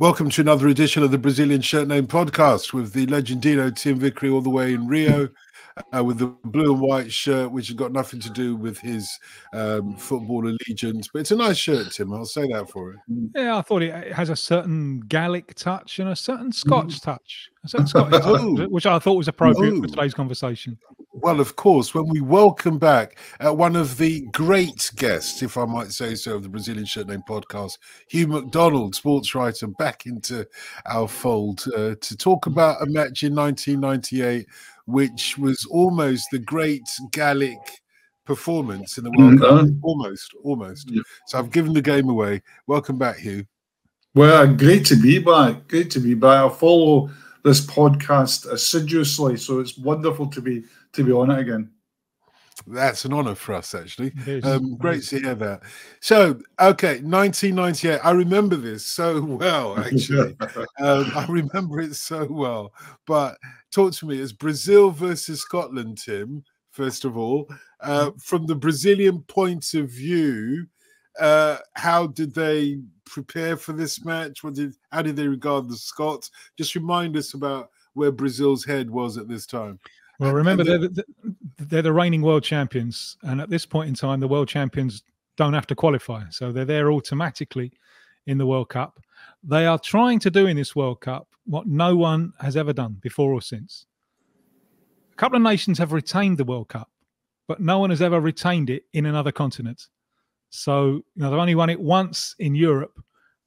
Welcome to another edition of the Brazilian Shirt Name podcast with the legendino Tim Vickery all the way in Rio uh, with the blue and white shirt, which has got nothing to do with his um, football allegiance. But it's a nice shirt, Tim. I'll say that for it. Yeah, I thought it has a certain Gallic touch and a certain Scotch mm. touch, a certain Scottish touch, which I thought was appropriate for today's conversation. Well, of course, when we welcome back uh, one of the great guests, if I might say so, of the Brazilian Shirt Name podcast, Hugh MacDonald, sports writer, back into our fold uh, to talk about a match in 1998, which was almost the great Gallic performance in the World Cup. Mm-hmm. Almost, almost. Yeah. So I've given the game away. Welcome back, Hugh. Well, great to be back. Great to be back. I follow this podcast assiduously, so it's wonderful to be to be on it again. That's an honor for us, actually. Um, great to hear that. So, okay, 1998. I remember this so well, actually. um, I remember it so well. But talk to me. It's Brazil versus Scotland, Tim, first of all. Uh, from the Brazilian point of view, uh, how did they prepare for this match? What did, how did they regard the Scots? Just remind us about where Brazil's head was at this time. Well, remember they're the, they're the reigning world champions, and at this point in time, the world champions don't have to qualify, so they're there automatically in the World Cup. They are trying to do in this World Cup what no one has ever done before or since. A couple of nations have retained the World Cup, but no one has ever retained it in another continent. So, you know, they've only won it once in Europe.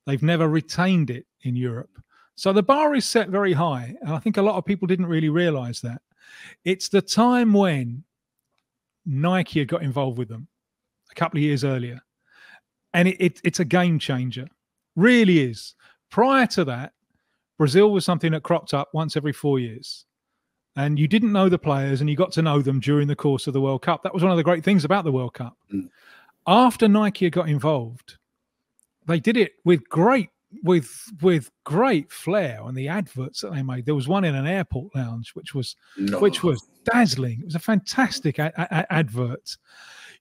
They've never retained it in Europe. So the bar is set very high. And I think a lot of people didn't really realize that. It's the time when Nike had got involved with them a couple of years earlier. And it, it, it's a game changer, really is. Prior to that, Brazil was something that cropped up once every four years. And you didn't know the players and you got to know them during the course of the World Cup. That was one of the great things about the World Cup. Mm. After Nike got involved, they did it with great with with great flair on the adverts that they made. There was one in an airport lounge, which was no. which was dazzling. It was a fantastic a- a- advert.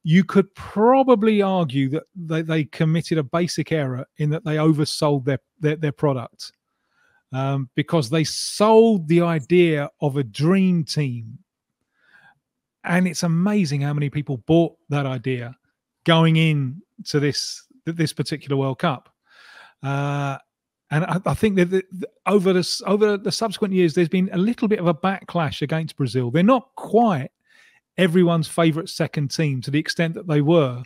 You could probably argue that they, they committed a basic error in that they oversold their their, their product um, because they sold the idea of a dream team, and it's amazing how many people bought that idea going in to this this particular World Cup. Uh, and I, I, think that the, the, over the over the subsequent years, there's been a little bit of a backlash against Brazil. They're not quite everyone's favourite second team to the extent that they were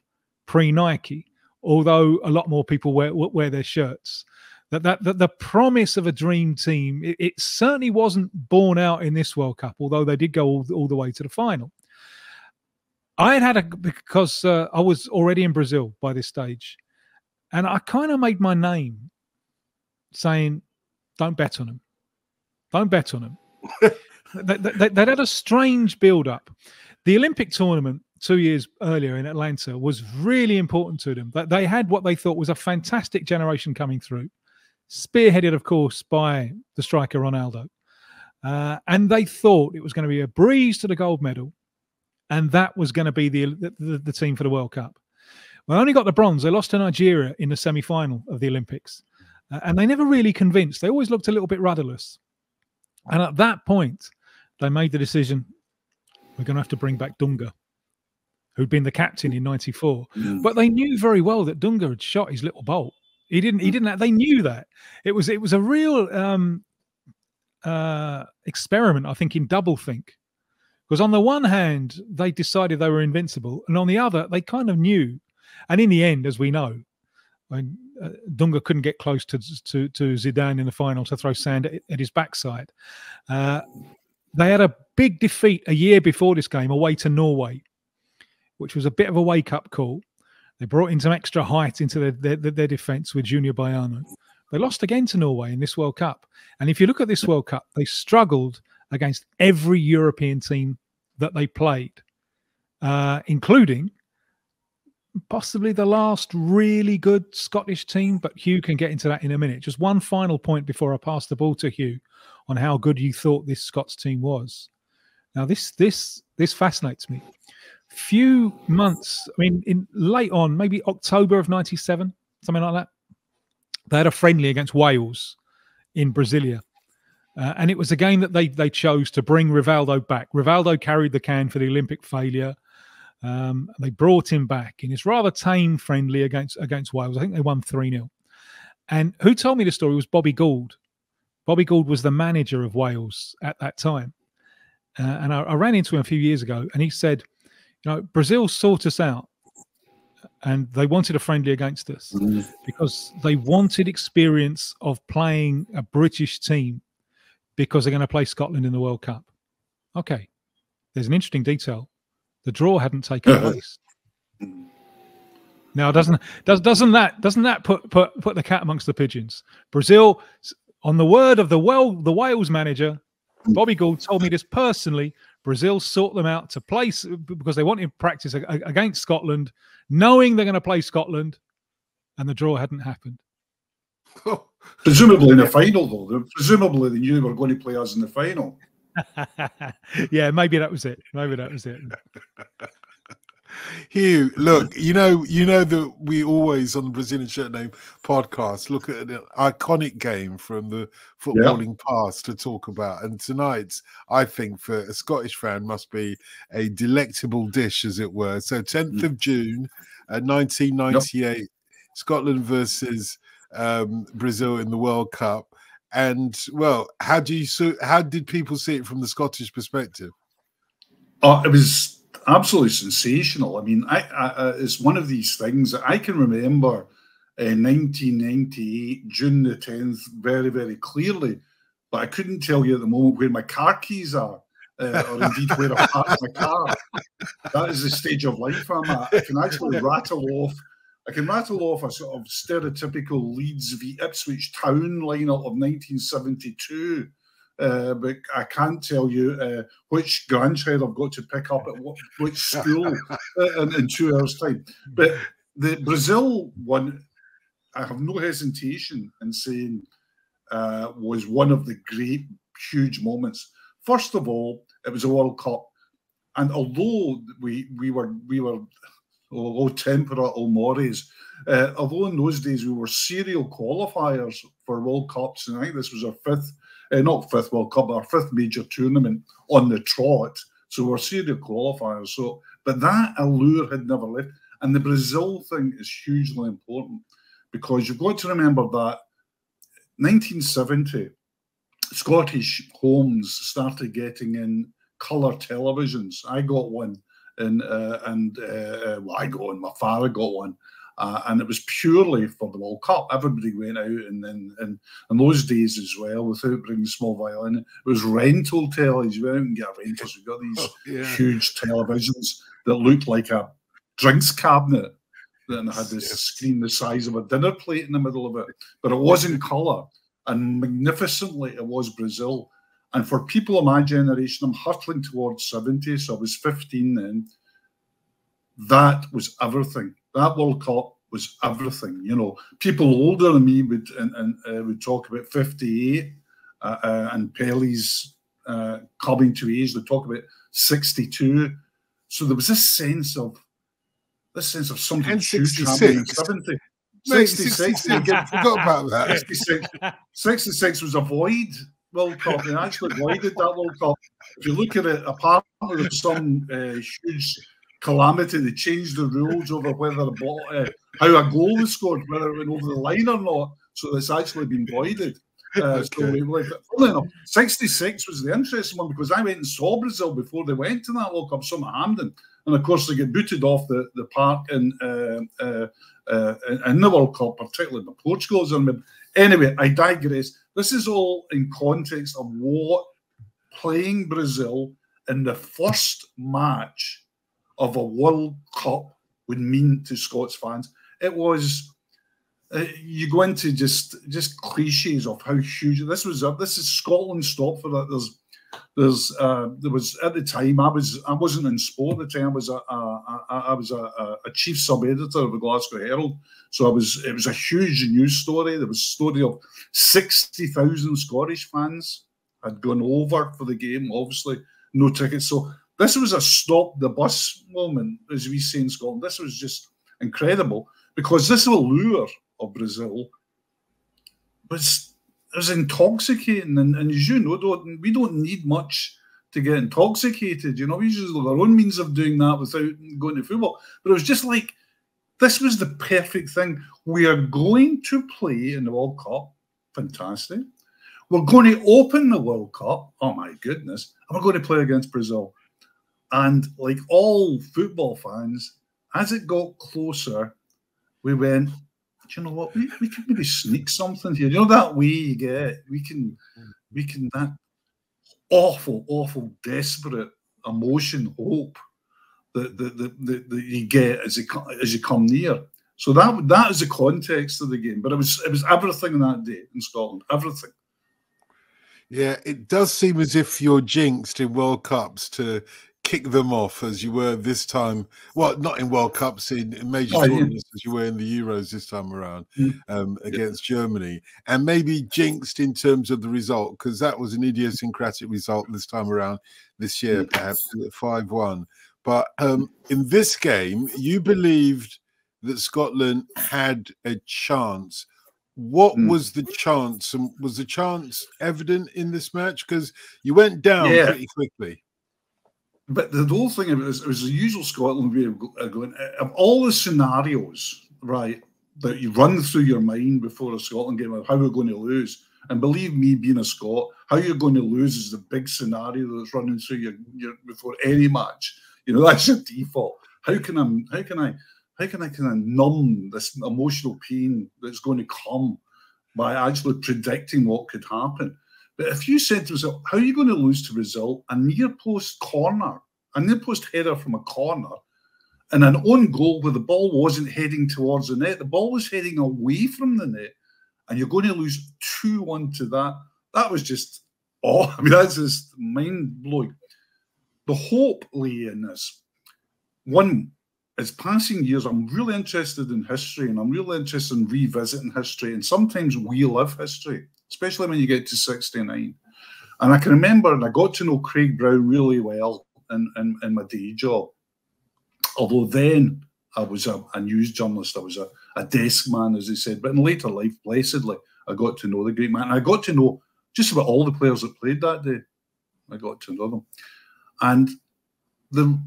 pre Nike, although a lot more people wear wear their shirts. That, that, that the promise of a dream team it, it, certainly wasn't borne out in this World Cup, although they did go all, all the way to the final. I had had a because uh, I was already in Brazil by this stage. And I kind of made my name saying, don't bet on them. Don't bet on them. they, they, they, had a strange build up. The Olympic tournament two years earlier in Atlanta was really important to them. They had what they thought was a fantastic generation coming through, spearheaded, of course, by the striker Ronaldo. Uh, and they thought it was going to be a breeze to the gold medal, and that was going to be the, the, the team for the World Cup. Well, only got the bronze. They lost to Nigeria in the semi final of the Olympics. Uh, and they never really convinced. They always looked a little bit rudderless. And at that point, they made the decision we're going to have to bring back Dunga, who'd been the captain in 94. Mm. But they knew very well that Dunga had shot his little bolt. He didn't, he mm. didn't, they knew that. It was, it was a real um, uh, experiment, I think, in double think. Because on the one hand, they decided they were invincible. And on the other, they kind of knew and in the end, as we know, uh, Dunga couldn't get close to, to, to Zidane in the final to throw sand at, at his backside. Uh, they had a big defeat a year before this game away to Norway, which was a bit of a wake up call. They brought in some extra height into their, their, their defence with Junior Baiano. They lost again to Norway in this World Cup. And if you look at this World Cup, they struggled against every European team that they played, uh, including possibly the last really good Scottish team, but Hugh can get into that in a minute. Just one final point before I pass the ball to Hugh on how good you thought this Scots team was. Now, this this this fascinates me. Few months, I mean, in late on, maybe October of '97, something like that. they had a friendly against Wales in Brasilia. Uh, and it was a game that they they chose to bring Rivaldo back. Rivaldo carried the can for the Olympic failure. Um, they brought him back in his rather tame friendly against against Wales. I think they won 3 0. And who told me the story was Bobby Gould. Bobby Gould was the manager of Wales at that time. Uh, and I, I, ran into him a few years ago, and he said, "You know, Brazil sought us out, and they wanted a friendly against us mm. because they wanted experience of playing a British team because they're going to play Scotland in the World Cup." Okay, there's an interesting detail: the draw hadn't taken uh-huh. place. Now, doesn't does doesn't that doesn't that put put put the cat amongst the pigeons? Brazil, on the word of the well the Wales manager, Bobby Gould told me this personally. Brazil sought them out to place uh, because they wanted to practice against Scotland, knowing they're going to play Scotland, and the draw hadn't happened. presumably in the final, though. Presumably they knew they were going to play us in the final. yeah, maybe that was it. Maybe that was it. Hugh, look, you know, you know that we always on the Brazilian Shirt Name podcast look at an iconic game from the footballing yeah. past to talk about, and tonight's, I think, for a Scottish fan, must be a delectable dish, as it were. So, tenth mm. of June, uh, nineteen ninety eight, Scotland versus um, Brazil in the World Cup, and well, how do you so? how did people see it from the Scottish perspective? Oh, it was absolutely sensational. I mean, I, I, it's one of these things that I can remember in 1998, June the 10th, very, very clearly, but I couldn't tell you at the moment where my car keys are. Uh, or indeed where I park my car. That is the stage of life I'm at. I can actually rattle off. I can rattle off a sort of stereotypical Leeds v Ipswich Town lineup of 1972 uh, but I can't tell you uh, which grandchild I've got to pick up at what, which school uh, in, in, two hours' time. But the Brazil one, I have no hesitation in saying uh, was one of the great, huge moments. First of all, it was a World Cup, and although we we were we were oh tempera oh uh, although in those days we were serial qualifiers for World Cups, and I think this was our fifth uh, not fifth World Cup, our fifth major tournament on the trot. So we're serial qualifiers. So, but that allure had never left. And the Brazil thing is hugely important because you've got to remember that 1970, Scottish homes started getting in colour televisions. I got one, and uh, and uh, well, I got one. My father got one, uh, and it was purely for the World Cup. Everybody went out, and then in, in those days as well, without bringing small violin, it was rental tellies. You went out and get rentals. We got these oh, yeah. huge televisions that looked like a drinks cabinet. Then had this yes. screen the size of a dinner plate in the middle of it, but it was in colour, and magnificently it was Brazil. And for people of my generation, I'm hurtling towards 70, so I was 15 then. That was everything that World Cup was everything. You know, people older than me would and, and uh, would talk about '58 uh, uh, and Pele's uh, coming to age. They talk about '62. So there was this sense of this sense of something and huge happening in '70. 66, 66 forgot about that. 66, 66 was a void World Cup. They actually voided that World Cup. If you look at it, apart from some uh, huge calamity. They changed the rules over whether uh, how a goal was scored, whether it went over the line or not. So it's actually been voided. Uh, okay. So we like, enough, 66 was the interesting one because I went and saw Brazil before they went to that World Cup, some at. And of course, they get booted off the, the park in, uh, uh, uh in the World Cup, particularly the Portugal. Anyway, I digress. This is all in context of what playing Brazil in the first match of a World Cup would mean to Scots fans. It was uh, you go into just just cliches of how huge this was. Uh, this is Scotland stop for that. There's there's uh, there was at the time I was I wasn't in sport at the time. I was a, a, a I was a, a chief sub editor of the Glasgow Herald, so I was it was a huge news story. There was a story of sixty thousand Scottish fans had gone over for the game. Obviously, no tickets. So this was a stop the bus moment, as we say in Scotland. This was just incredible because this allure of Brazil was it was intoxicating, and, and as you know, don't, we don't need much to get intoxicated. You know, we use our own means of doing that without going to football. But it was just like this was the perfect thing. We are going to play in the World Cup. Fantastic. We're going to open the World Cup. Oh my goodness. And we're going to play against Brazil. And like all football fans, as it got closer, we went, you know what? We, we could maybe sneak something here. You know that way you get. We can, we can that awful, awful, desperate emotion, hope that that, that, that you get as you as you come near. So that that is the context of the game. But it was it was everything that day in Scotland. Everything. Yeah, it does seem as if you're jinxed in World Cups to kick them off as you were this time. Well, not in World Cups, in, major oh, tournaments yeah. as you were in the Euros this time around mm. um, against yeah. Germany, and maybe jinxed in terms of the result because that was an idiosyncratic result this time around this year, mm. perhaps five one. But um, in this game, you believed that Scotland had a chance. What mm. was the chance? And was the chance evident in this match? Because you went down yeah. pretty quickly. But the whole thing of it was, it was the usual Scotland way of going. Uh, of all the scenarios, right, that you run through your mind before a Scotland game of how we're going to lose. And believe me, being a Scot, how you're going to lose is the big scenario that's running through your, your before any match. You know, that's your default. How can I how can I how can I kind of numb this emotional pain that's going to come by actually predicting what could happen? But if you said to yourself, how are you going to lose to Brazil? A near post corner, a near post header from a corner, and an own goal where the ball wasn't heading towards the net, the ball was heading away from the net, and you're going to lose 2 1 to that. That was just, oh, I mean, that's just mind blowing. The hope lay in this. One, as passing years, I'm really interested in history and I'm really interested in revisiting history. And sometimes we live history especially when you get to 69. And I can remember, and I got to know Craig Brown really well in, in, in my day job. Although then I was a, a news journalist, I was a, a, desk man, as they said. But in later life, blessedly, I got to know the great man. I got to know just about all the players that played that day. I got to know them. And the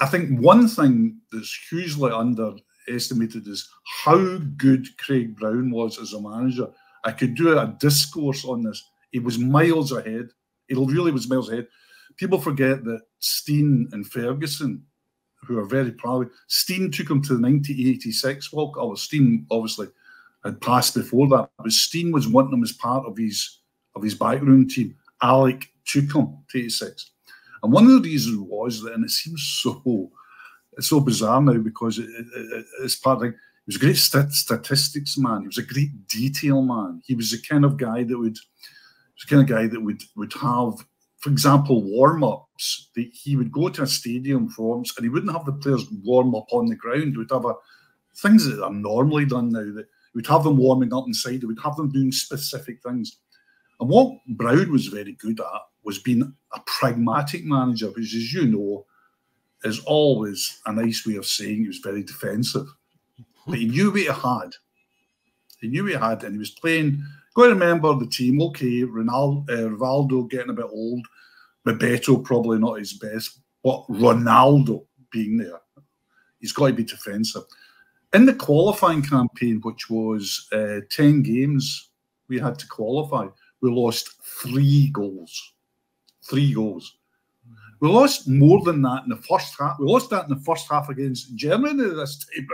I think one thing that's hugely underestimated is how good Craig Brown was as a manager. I could do a discourse on this. He was miles ahead. He really was miles ahead. People forget that Stein and Ferguson, who are very proud, Stein took him to the 1986 World Cup. Stein obviously had passed before that, but Stein was wanting him as part of his of his backroom team. Alec took him to 86. And one of the reasons was that, and it seems so it's so bizarre now because it, it, it's part of he was a great stat statistics man. He was a great detail man. He was the kind of guy that would, the kind of guy that would would have, for example, warm ups. He would go to a stadium for warm and he wouldn't have the players warm up on the ground. He would have a things that are normally done now. That we'd have them warming up inside. He would have them doing specific things. And what Brown was very good at was being a pragmatic manager, which, as you know, is always a nice way of saying he was very defensive. He knew what he had. He knew what he had, and he was playing. Go to remember the team. Okay, Ronaldo, uh, Rivaldo getting a bit old. Bebeto probably not his best, but Ronaldo being there, he's got to be defensive. In the qualifying campaign, which was uh, ten games, we had to qualify. We lost three goals. Three goals. We lost more than that in the first half. We lost that in the first half against Germany this time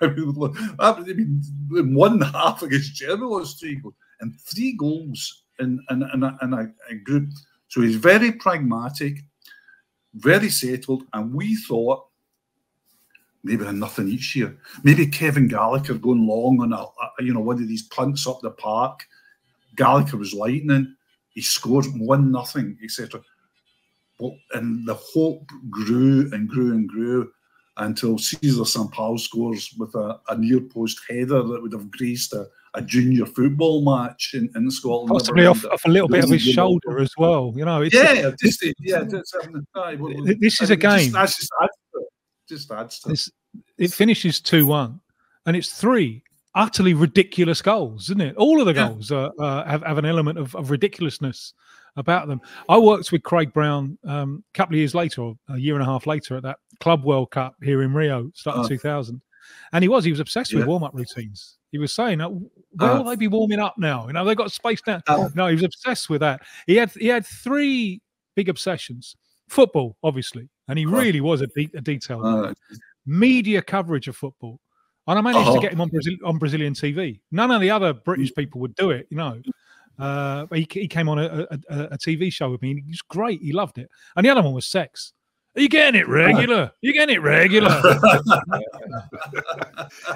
round. I mean, in one half against Germany lost three goals and three goals in, in, in, a, in a, a group. So he's very pragmatic, very settled, and we thought maybe nothing each year. Maybe Kevin Gallacher going long on a, a, you know one of these punts up the park. Gallagher was lightning. He scored one nothing, etc. And the hope grew and grew and grew until Cesar Sampaio scores with a, a, near post header that would have graced a, a junior football match in, in Scotland. Possibly off, off, a little bit of his shoulder as well. You know, yeah, a, just, yeah. Just, this is a game. Just, just adds to it. Just adds to it. It finishes two one, and it's three utterly ridiculous goals, isn't it? All of the goals uh, uh, have, have an element of, of, ridiculousness about them. I worked with Craig Brown um, a couple of years later, or a year and a half later, at that Club World Cup here in Rio, starting oh. 2000. And he was, he was obsessed yeah. with warm up routines. He was saying, uh, "Where uh, will they be warming up now? You know, they got space now." Uh, no, he was obsessed with that. He had he had three big obsessions: football, obviously, and he really was a, de- a detailed media coverage of football. And I managed to get him on Brazil- on Brazilian TV. None of the other British people would do it, you know. Uh, he, he came on a, a, a, TV show with me. And he was great. He loved it. And the other one was sex. Are you getting it regular? Are you getting it regular?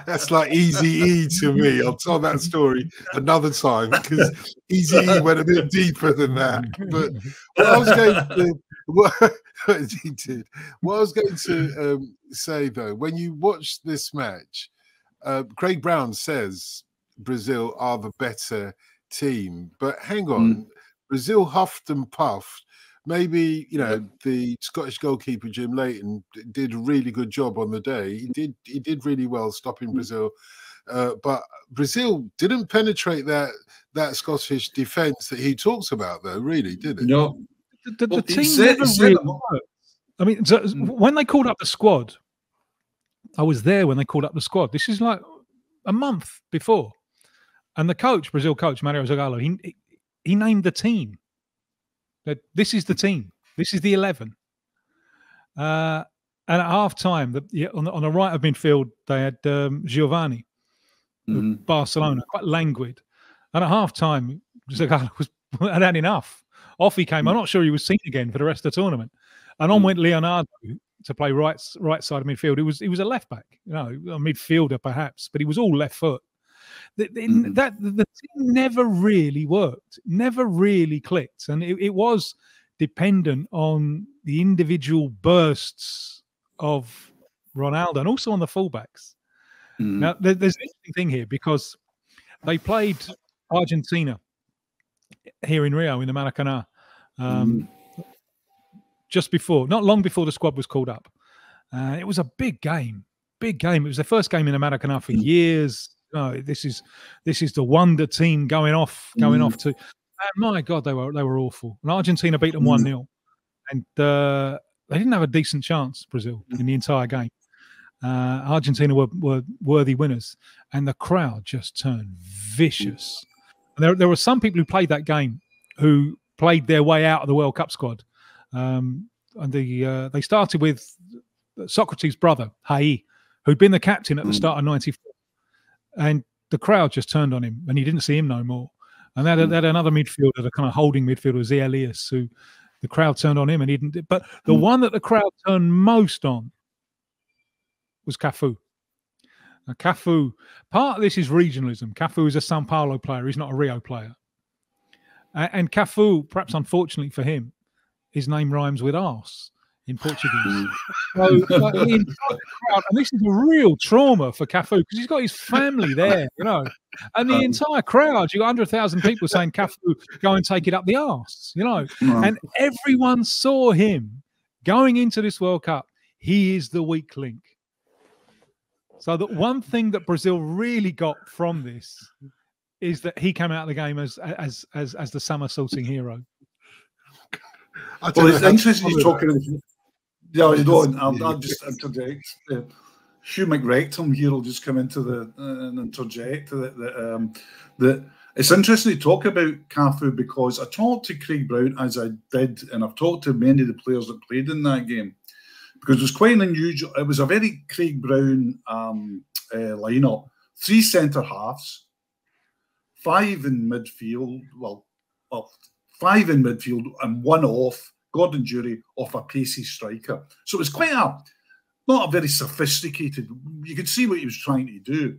That's like Easy E to me. I'll tell that story another time because Easy E went a bit deeper than that. But what I was going to, what, he did. What I was going to um, say though, when you watch this match, uh, Craig Brown says Brazil are the better team, but hang on, mm. Brazil huffed and puffed maybe you know the Scottish goalkeeper Jim Leighton did a really good job on the day. He did he did really well stopping mm. Brazil, uh, but Brazil didn't penetrate that that Scottish defence that he talks about, though. Really, did it? No, the, the, well, team said, never really worked. I mean, so, mm. when they called up the squad, I was there when they called up the squad. This is like a month before, and the coach, Brazil coach Mario Zagallo, he he named the team that this is the team. This is the eleven. Uh, and at half time, the, on, the, on the right of midfield, they had um, Giovanni, mm-hmm. Barcelona, quite languid. And at half time, Zagallo was had had enough. Off he came. I'm not sure he was seen again for the rest of the tournament. And on mm. went Leonardo to play right right side of midfield. He was he was a left back, you know, a midfielder perhaps, but he was all left foot. The, the, mm. That the team never really worked, never really clicked, and it, it was dependent on the individual bursts of Ronaldo and also on the fullbacks. Mm. Now, there, there's an interesting thing here because they played Argentina here in Rio in the Maracanã um, mm. just before, not long before the squad was called up. Uh, it was a big game, big game. It was the first game in the Maracanã for mm. years no, this is this is the wonder team going off, going mm. off to. And my God, they were they were awful. And Argentina beat them one mm. 0 and uh, they didn't have a decent chance. Brazil in the entire game. Uh, Argentina were, were worthy winners, and the crowd just turned vicious. And there, there were some people who played that game who played their way out of the World Cup squad. Um, and the uh, they started with Socrates' brother, Raí, who'd been the captain at the mm. start of '94 and the crowd just turned on him, and he didn't see him no more. And that mm. they had another midfielder, the kind of holding midfielder, Zé Elias, who the crowd turned on him, and he didn't. But the mm. one that the crowd turned most on was Cafu. Now, Cafu, part of this is regionalism. Cafu is a Sao Paulo player; he's not a Rio player. And Cafu, perhaps unfortunately for him, his name rhymes with arse in Portuguese. so, like, and this is a real trauma for Cafu because he's got his family there, you know. And the um, entire crowd, you got 100,000 people saying, Cafu, go and take it up the arse, you know. And everyone saw him going into this World Cup. He is the weak link. So that one thing that Brazil really got from this is that he came out of the game as as as as the somersaulting hero. well, it's interesting you're talking. Yeah, you don't. I'll, I'll just interject. Uh, Hugh McRectum here will just come into the uh, and interject that that, um, that it's interesting to talk about Cafu because I talked to Craig Brown as I did, and I've talked to many of the players that played in that game because it was quite an unusual. It was a very Craig Brown um, uh, lineup: three centre halves, five in midfield. Well, well, five in midfield and one off Gordon Durie off a pacey striker. So it was quite a not a very sophisticated. You could see what he was trying to do.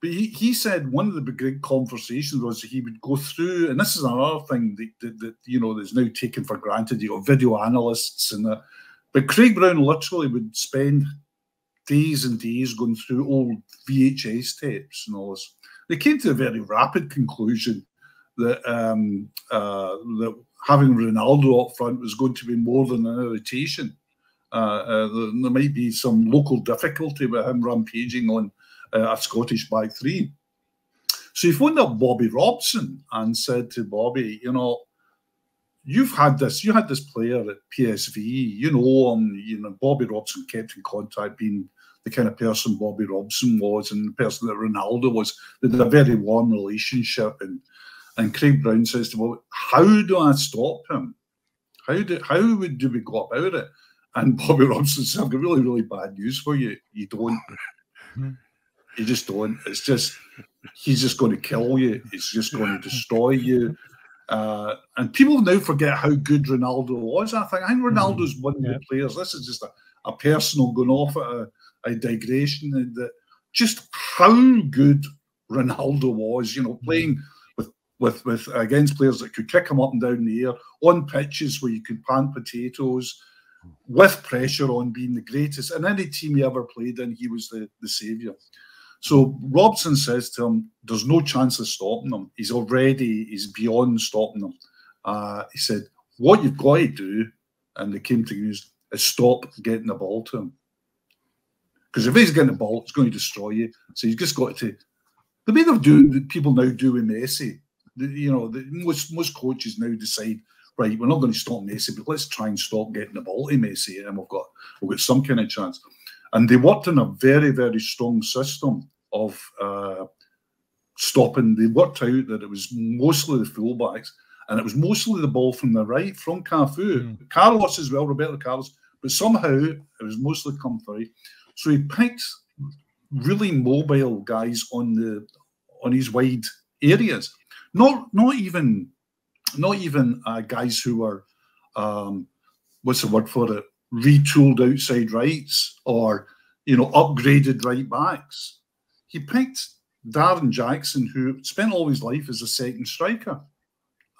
But he, he said one of the big conversations was he would go through, and this is another thing that, that, that you know is now taken for granted. You got video analysts and that. But Craig Brown literally would spend days and days going through old VHS tapes and all this. They came to a very rapid conclusion that um, uh, that having Ronaldo up front was going to be more than an irritation. Uh, uh, there, there, might be some local difficulty with him rampaging on uh, a Scottish back three. So he phoned up Bobby Robson and said to Bobby, you know, you've had this, you had this player at PSV, you know him, you know, Bobby Robson kept in contact, being the kind of person Bobby Robson was and the person that Ronaldo was. They had a very warm relationship. And and Craig Brown says to Bobby, How do I stop him? How do how would do we go about it? And Bobby Robson said, I've got really, really bad news for you. You don't. You just don't. It's just he's just going to kill you. He's just going to destroy you. Uh, and people now forget how good Ronaldo was. I think I think Ronaldo's one of the players. This is just a, a personal going off at a, a digression that just how good Ronaldo was. You know, playing with with against players that could kick him up and down the air on pitches where you could pan potatoes with pressure on being the greatest. And any team he ever played in, he was the, the saviour. So Robson says to him, "There's no chance of stopping him. He's already he's beyond stopping him. Uh, he said, "What you've got to do," and they came to use, is stop getting the ball to him. Because if he's getting the ball, it's going to destroy you. So you've just got to. The way they're doing, people now do with Messi, the, you know, the, most most coaches now decide, right, we're not going to stop Messi, but let's try and stop getting the ball to Messi, and we've got we've got some kind of chance. And they worked in a very, very strong system of uh, stopping. They worked out that it was mostly the fullbacks and it was mostly the ball from the right, from Cafu. Mm. Carlos as well, Roberto Carlos, but somehow it was mostly Comfrey. So he picked really mobile guys on the on his wide areas. Not not even not even uh, guys who were um, what's the word for it retooled outside rights or you know upgraded right backs. He picked Darren Jackson, who spent all his life as a second striker.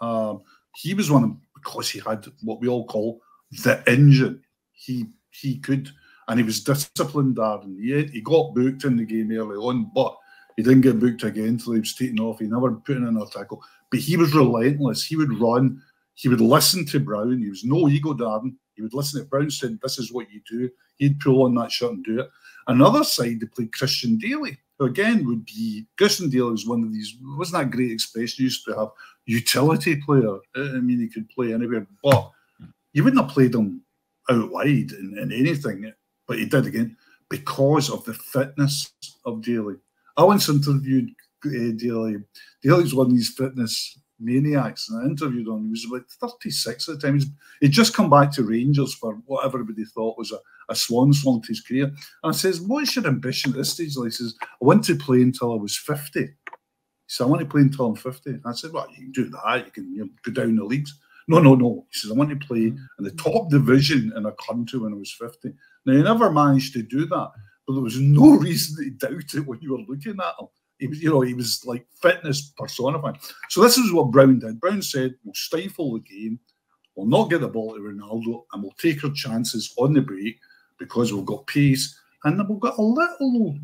Um, he was one of because he had what we all call the engine. He he could and he was disciplined. Darren, he, he got booked in the game early on, but he didn't get booked again until he was taken off. He never put in a tackle, but he was relentless. He would run. He would listen to Brown. He was no ego, Darren. He would listen to Brown said, "This is what you do." He'd pull on that shirt and do it. Another side, they played Christian Dailly, who again would be Christian Dailly was one of these. Wasn't that great expression? used to have utility player. Uh, I mean, he could play anywhere, but you wouldn't have played him out wide in, in anything. But he did again because of the fitness of Dailly. I once interviewed uh, Dailly. Dailly's one of these fitness maniacs. And I interviewed him. He was about 36 at the time. He'd just come back to Rangers for what everybody thought was a, a swan song to his career. And I says, What's your ambition at this stage? And he says, I want to play until I was 50. He said, I want to play until I'm 50. I said, Well, you can do that. You can you know, go down the leagues. No, no, no. He says, I want to play in the top division in a country when I was 50. Now, he never managed to do that, but there was no reason to doubt it when you were looking at him. He was, you know, he was like fitness personified. So this is what Brown did. Brown said, "We'll stifle the game, we'll not get the ball to Ronaldo, and we'll take our chances on the break because we've got pace, and then we've got a little,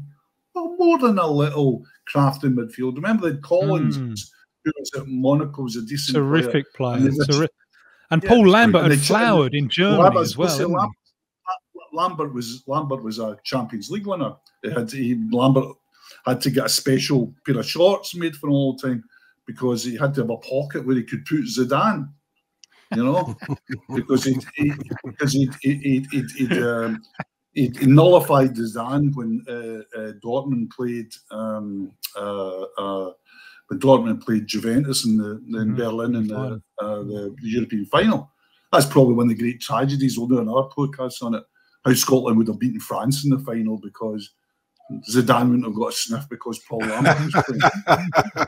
well, more than a little craft in midfield. Remember that Collins, mm. who was at Monaco, was a decent, terrific player, player. And, and yeah, Paul Lambert had flowered in Germany Lambert, as well. Lambert, was Lambert was a Champions League winner. It had he, Lambert had to get a special pair of shorts made for him all the time because he had to have a pocket where he could put Zidane, you know, because he, because he he he he um, he nullified Zidane when uh, uh, Dortmund played um, uh, uh, when Dortmund played Juventus in the in mm-hmm. Berlin in the, uh, the European final. That's probably one of the great tragedies. We'll do another podcast on it. How Scotland would have beaten France in the final because Zidane wouldn't have got a sniff because Paul Lambert was playing.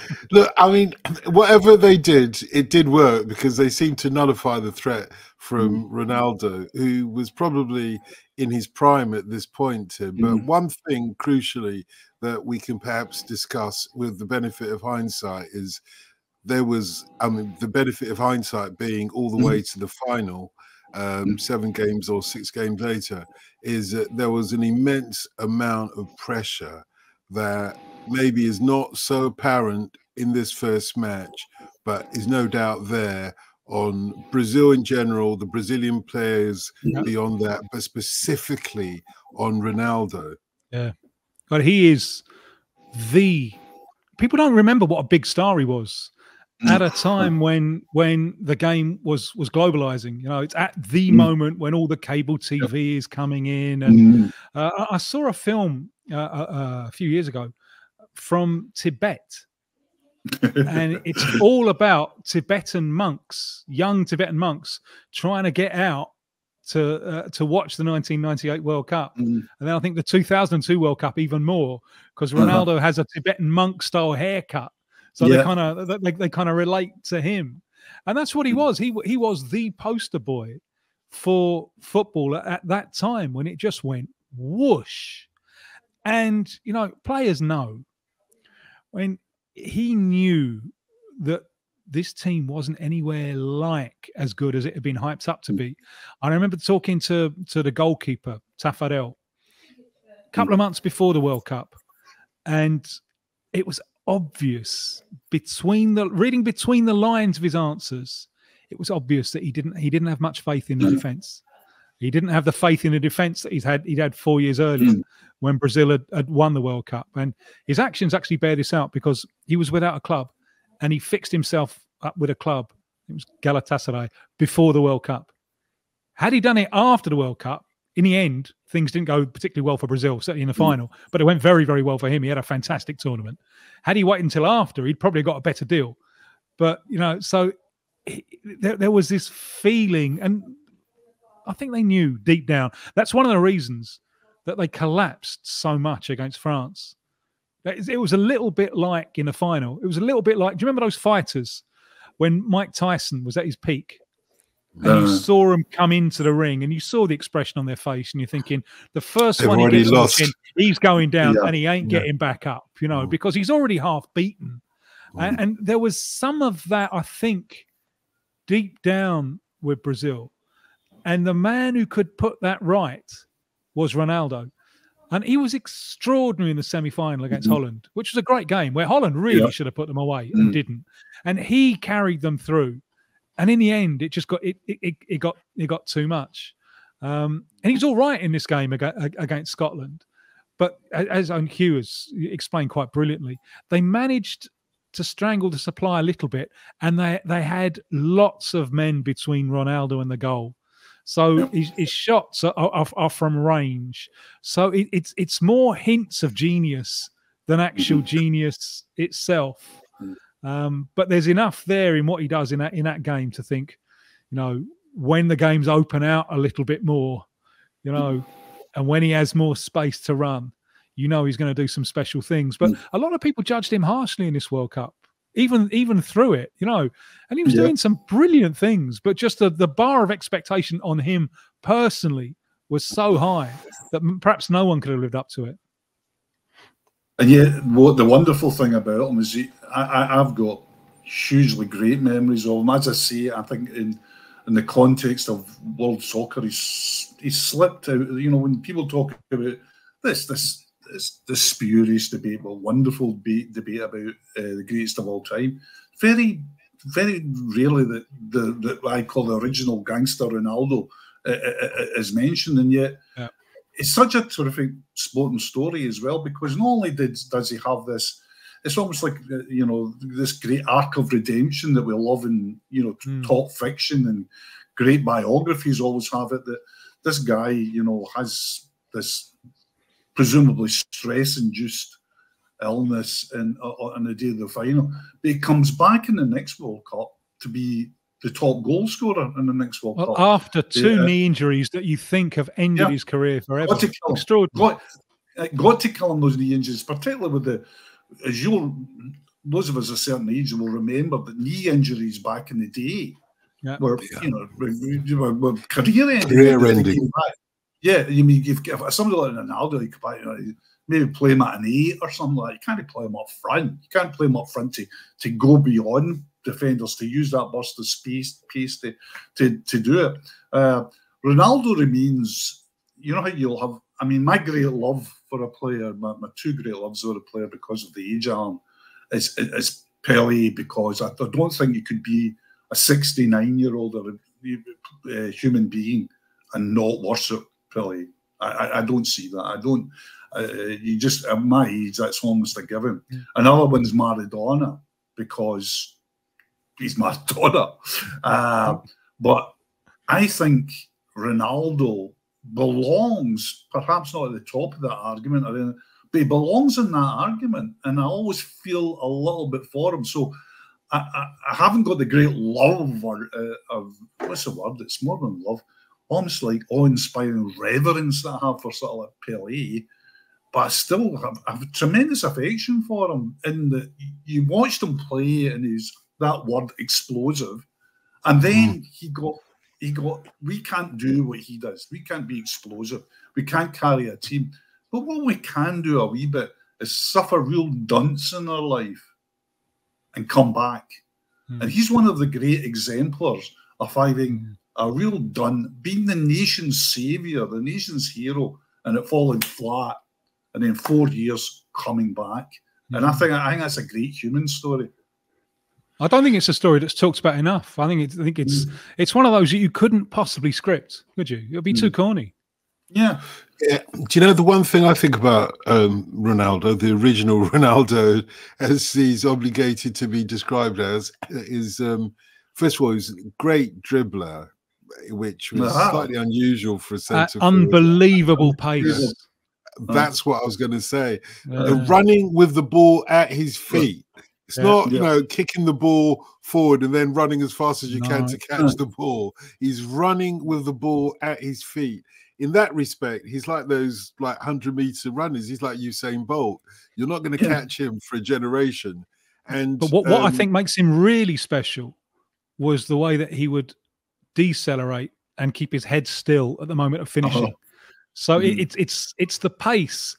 Look, I mean, whatever they did, it did work because they seemed to nullify the threat from mm. Ronaldo, who was probably in his prime at this point. Tim. But mm. one thing, crucially, that we can perhaps discuss with the benefit of hindsight is there was, I mean, the benefit of hindsight being all the mm. way to the final um, seven games or six games later, is that there was an immense amount of pressure that maybe is not so apparent in this first match, but is no doubt there on Brazil in general, the Brazilian players yeah. beyond that, but specifically on Ronaldo. Yeah. but he is the people don't remember what a big star he was at a time when when the game was was globalizing you know it's at the mm. moment when all the cable tv is coming in and mm. uh, i saw a film uh, uh, a few years ago from tibet and it's all about tibetan monks young tibetan monks trying to get out to uh, to watch the 1998 World Cup, mm. and then I think the 2002 World Cup even more because uh-huh. Ronaldo uh-huh. has a Tibetan monk style haircut, so yeah. they kind of they, they kind of relate to him, and that's what he mm. was. He he was the poster boy for football at, at that time when it just went whoosh, and you know players know when he knew that this team wasn't anywhere like as good as it had been hyped up to mm. be. I remember talking to to the goalkeeper Taffarel a couple of months before the World Cup, and it was obvious between the reading between the lines of his answers, it was obvious that he didn't he didn't have much faith in the mm. defense. He didn't have the faith in the defense that he's had he'd had four years earlier mm. when Brazil had, had won the World Cup. And his actions actually bear this out because he was without a club and he fixed himself up with a club. It was Galatasaray before the World Cup. Had he done it after the World Cup, in the end, things didn't go particularly well for Brazil, certainly in the mm. final, but it went very, very well for him. He had a fantastic tournament. Had he waited until after, he'd probably got a better deal. But, you know, so he, there, there was this feeling, and I think they knew deep down. That's one of the reasons that they collapsed so much against France. It was a little bit like in the final. It was a little bit like, do you remember those fighters when Mike Tyson was at his peak and uh, you saw him come into the ring and you saw the expression on their face and you're thinking the first one he gets lost. He's going down yeah, and he ain't yeah. getting back up you know mm. because he's already half beaten mm. and, and, there was some of that i think deep down with brazil and the man who could put that right was ronaldo and he was extraordinary in the semi-final against mm-hmm. holland which was a great game where holland really yeah. should have put them away and mm. didn't and he carried them through and in the end, it just got it it, it got it got too much. Um, and he's all right in this game against Scotland, but as Owen Hugh has explained quite brilliantly, they managed to strangle the supply a little bit, and they they had lots of men between Ronaldo and the goal. So his, his shots are, are, are, from range. So it, it's it's more hints of genius than actual genius itself. Um, but there's enough there in what he does in that in that game to think, you know, when the games open out a little bit more, you know, and when he has more space to run, you know he's going to do some special things. But mm. a lot of people judged him harshly in this World Cup, even even through it, you know, and he was yeah. doing some brilliant things. But just the, the bar of expectation on him personally was so high that perhaps no one could have lived up to it. And yet, what the wonderful thing about him is he, I, I've got hugely great memories of him. As I say, I think in in the context of world soccer, he's he's slipped out. You know, when people talk about this this this, this spurious debate, well, wonderful debate, debate about uh, the greatest of all time, very very rarely that the that I call the original gangster Ronaldo uh, uh, uh is mentioned, and yet. Yeah it's such a terrific sporting story as well because not only did does he have this it's almost like uh, you know this great arc of redemption that we love in you know mm. top fiction and great biographies always have it that this guy you know has this presumably stress induced illness and uh, on the day of the final but he comes back in the next world cup to be the top goal scorer in the next World well, Cup. After two yeah. knee injuries that you think have ended yeah. his career forever. Got to kill Extraordinary. Got, uh, got to kill him those knee injuries, particularly with the, as you those of us a certain age will remember the knee injuries back in the day yeah. were, yeah. you know, were, were, were career ending. Career ending. Yeah, you mean if, if somebody like Ronaldo, you could you know, maybe play him at an eight or something like that. You can't play him up front. You can't play him up front to, to go beyond defenders to use that burst of space pace to, to, to do it. Uh, Ronaldo remains, you know how you'll have, I mean, my great love for a player, my, my two great loves for a player because of the age arm is, is Pele because I, I don't think you could be a 69 year old or a, a human being and not worship Pele. I, I, don't see that. I don't. Uh, you just at my age, that's almost a given. Mm. Another one's Maradona because he's Maradona. Uh, but I think Ronaldo belongs, perhaps not at the top of that argument, but he belongs in that argument. And I always feel a little bit for him. So I, I, I haven't got the great love or, uh, of, what's the word? It's more than love. Almost like awe-inspiring reverence that I have for sort of like Pele. But I still have, have tremendous affection for him that you watched him play and he's that word explosive. And then mm. he got he got we can't do what he does. We can't be explosive. We can't carry a team. But what we can do a wee bit is suffer real dunce in our life and come back. Mm. And he's one of the great exemplars of having mm. a real done, being the nation's savior, the nation's hero, and it falling flat, and then four years coming back. Mm. And I hmm. think I think that's a great human story. I don't think it's a story that's talked about enough. I think it's, I think it's mm. it's one of those that you couldn't possibly script, could you? It'd be mm. too corny. Yeah. yeah. Do you know the one thing I think about um, Ronaldo, the original Ronaldo, as he's obligated to be described as, is um, first of all, he's a great dribbler, which was wow. slightly unusual for a centre. Uh, unbelievable pace. That's what I was going to say. Uh, running with the ball at his feet. It's yeah, not, yeah. you know, kicking the ball forward and then running as fast as you no. can to catch the ball. He's running with the ball at his feet. In that respect, he's like those like 100 meter runners. He's like Usain Bolt. You're not going to yeah. catch him for a generation. And but what, what um, I think makes him really special was the way that he would decelerate and keep his head still at the moment of finishing. Oh. So mm. it, it's it's it's the pace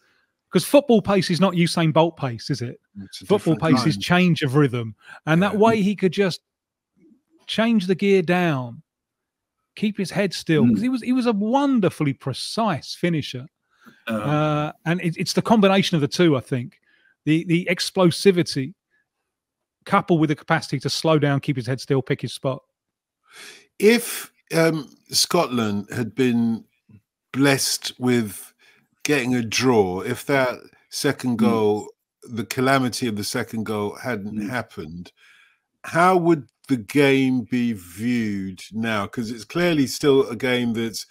because football pace is not Usain Bolt pace, is it? Football pace line. is change of rhythm, and yeah. that way he could just change the gear down, keep his head still because mm. he was he was a wonderfully precise finisher, uh, uh, and it, it's the combination of the two. I think the the explosivity coupled with the capacity to slow down, keep his head still, pick his spot. If um, Scotland had been blessed with getting a draw, if that second mm. goal, mm. the calamity of the second goal hadn't mm. happened, how would the game be viewed now? Because it's clearly still a game that's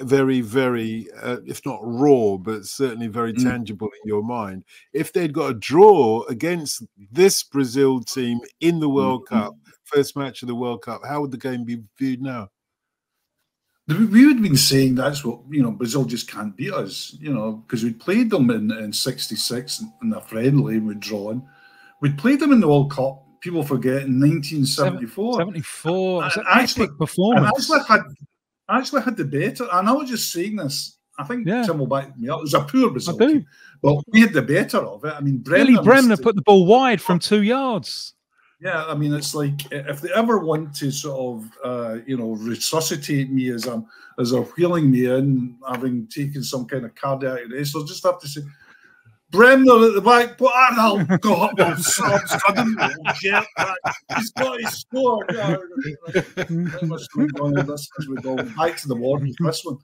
very, very, uh, if not raw, but certainly very mm. tangible in your mind. If they'd got a draw against this Brazil team in the World mm-hmm. Cup, first match of the World Cup, how would the game be viewed now? We would have been saying that's what you know Brazil just can't beat us, you know, because we played them in in '66 in a friendly and we'd drawn. We'd played them in the World Cup. People forget in 1974. 74. It's actually, performance. I actually had actually had the better, and I was just saying this. I think yeah. Tim will back me up. It was a poor result, but we had the better of it. I mean, Bremner, Billy Bremner put the ball wide from two yards. Yeah, I mean, it's like if they ever want to sort of, uh, you know, resuscitate me as I'm as they're wheeling me in, having taken some kind of cardiac arrest, they'll just have to say, Bremner at the back, but Arnold got up sudden jet He's got his score. Yeah, this we go back to the war this one.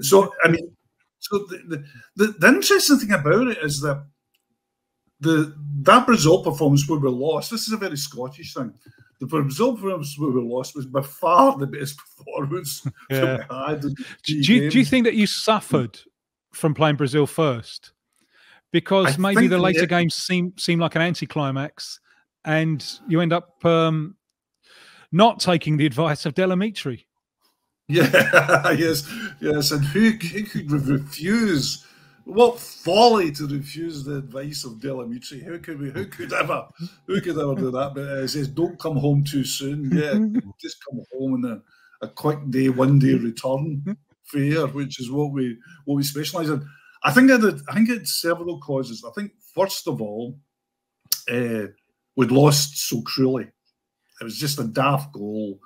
So I mean, so the, the, the interesting thing about it is that the that Brazil performance where we lost. This is a very Scottish thing. The Brazil performance where we lost was by far the best performance yeah. Do you, do you think that you suffered from playing Brazil first? Because I maybe the later it, games seem seem like an anticlimax, and you end up um, not taking the advice of Del Amitri. Yeah, yes, yes, and who, who could refuse what folly to refuse the advice of Del Amitri. Who could we? Who could ever? Who could ever do that? But uh, it says, "Don't come home too soon." Yeah, just come home in a, a quick day, one day return fare, which is what we what we specialise in. I think it. I think it's several causes. I think first of all, uh, we'd lost so cruelly. It was just a daft goal,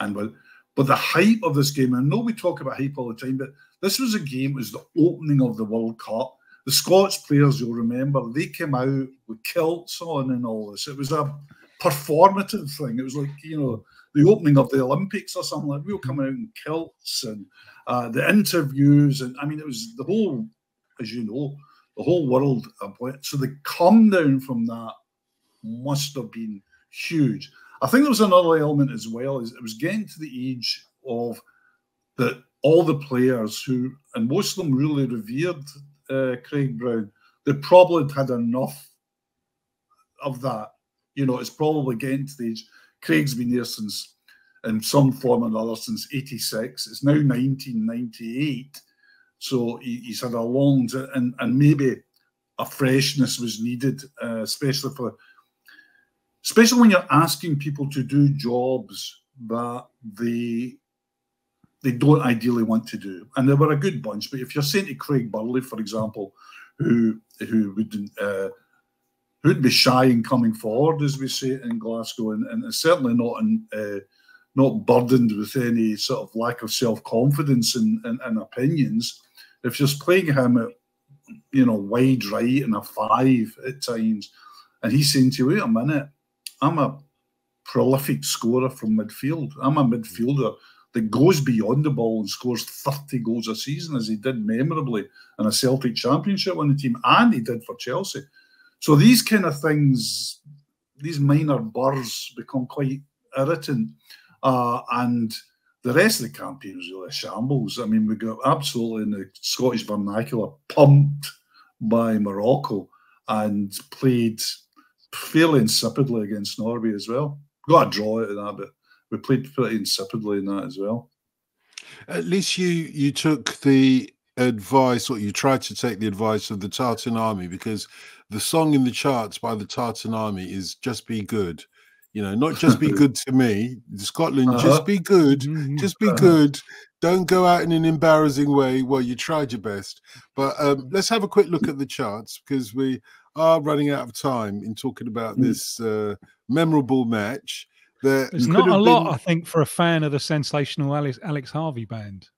and but but the hype of this game. I know we talk about hype all the time, but this was a game, it was the opening of the World Cup. The Scots players, you'll remember, they came out with kilts on and all this. It was a performative thing. It was like, you know, the opening of the Olympics or something like we'll come out in kilts and uh, the interviews. And I mean, it was the whole, as you know, the whole world. So the come down from that must have been huge. I think there was another element as well. Is it was getting to the age of that all the players who, and most of them really revered uh, Craig Brown, they probably had enough of that. You know, it's probably getting to the age. Craig's been there since, in some form or another, since '86. It's now 1998, so he, he's had a long and and maybe a freshness was needed, uh, especially for, especially when you're asking people to do jobs that they they don't ideally want to do. And they were a good bunch. But if you're saying to Craig Burley, for example, who who would uh, who'd be shy in coming forward, as we say in Glasgow, and, and certainly not in, uh, not burdened with any sort of lack of self confidence and, and, and, opinions. If you're playing him at you know wide right and a five at times, and he's saying to you, "Wait a minute, I'm a prolific scorer from midfield. I'm a midfielder." That goes beyond the ball and scores 30 goals a season, as he did memorably in a Celtic championship on the team, and he did for Chelsea. So these kind of things, these minor burrs become quite irritant. Uh, and the rest of the campaign was really a shambles. I mean, we got absolutely in the Scottish vernacular pumped by Morocco and played fairly insipidly against Norway as well. Got a draw out of that, but we played pretty insipidly in that as well. At least you you took the advice, or you tried to take the advice of the Tartan Army, because the song in the charts by the Tartan Army is "Just Be Good." You know, not just be good to me, Scotland. Uh -huh. Just be good. Mm -hmm. Just be uh -huh. good. Don't go out in an embarrassing way. Well, you tried your best, but um, let's have a quick look at the charts because we are running out of time in talking about mm. this uh, memorable match. There's not a lot, I think, for a fan of the sensational Alex, Alex Harvey band.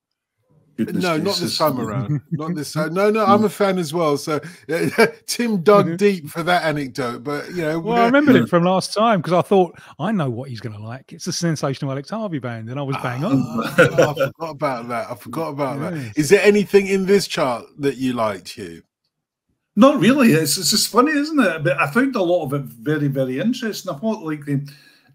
Goodness no, not this time around. not this time. No, no, I'm a mm. fan as well. So Tim dug mm-hmm. deep for that anecdote, but you know, well, I remembered it mm. from last time because I thought I know what he's going to like. It's the sensational Alex Harvey band, and I was bang on. oh, I forgot about that. I forgot about yes. that. Is there anything in this chart that you liked, Hugh? Not really. It's, it's just funny, isn't it? But I found a lot of it very, very interesting. I thought like the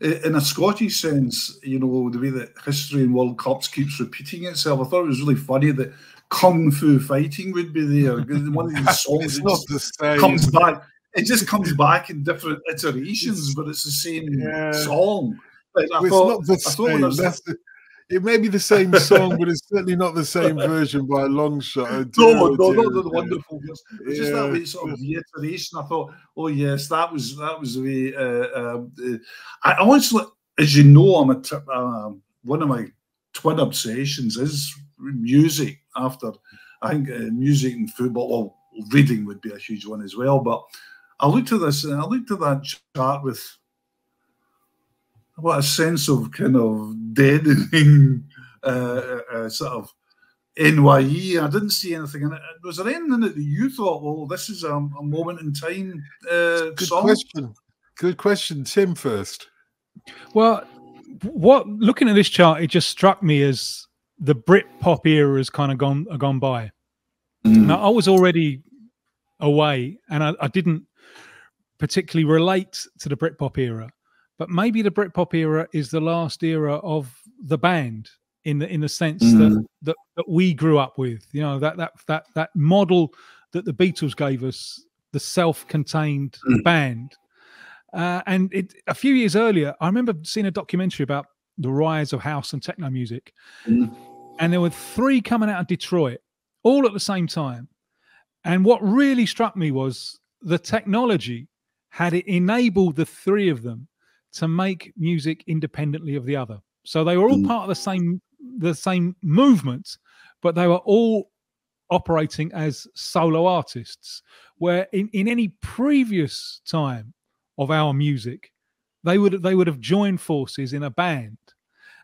in a Scottish sense, you know, the way that history and World Cups keeps repeating itself, I thought it was really funny that kung fu fighting would be there. One of these songs the comes back. It just comes back in different iterations, but it's the same yeah. song. Like, I, thought, not the I thought same. It may be the same song, but it's certainly not the same version by a long shot. No, no, not the wonderful. It's yeah. just that way sort of reiteration. I thought, oh yes, that was that was the way. Uh, uh, I honestly, as you know, I'm a t- uh, one of my twin obsessions is music. After I think uh, music and football, well, reading would be a huge one as well. But I looked at this and I looked at that chart with what a sense of kind of deadening uh, uh, uh sort of NYE. I didn't see anything in it. Was there anything in it that you thought, well, this is a, a moment in time uh, Good song? question. Good question. Tim first. Well, what looking at this chart, it just struck me as the Brit pop era has kind of gone gone by. Mm. Now I was already away, and I, I didn't particularly relate to the Britpop era but maybe the Britpop era is the last era of the band in the in the sense mm. that, that that we grew up with. You know that that that that model that the Beatles gave us, the self-contained mm. band. Uh, and it, a few years earlier, I remember seeing a documentary about the rise of house and techno music, mm. and there were three coming out of Detroit, all at the same time. And what really struck me was the technology had it enabled the three of them to make music independently of the other. So they were all mm. part of the same the same movement, but they were all operating as solo artists. Where in, in any previous time of our music, they would they would have joined forces in a band.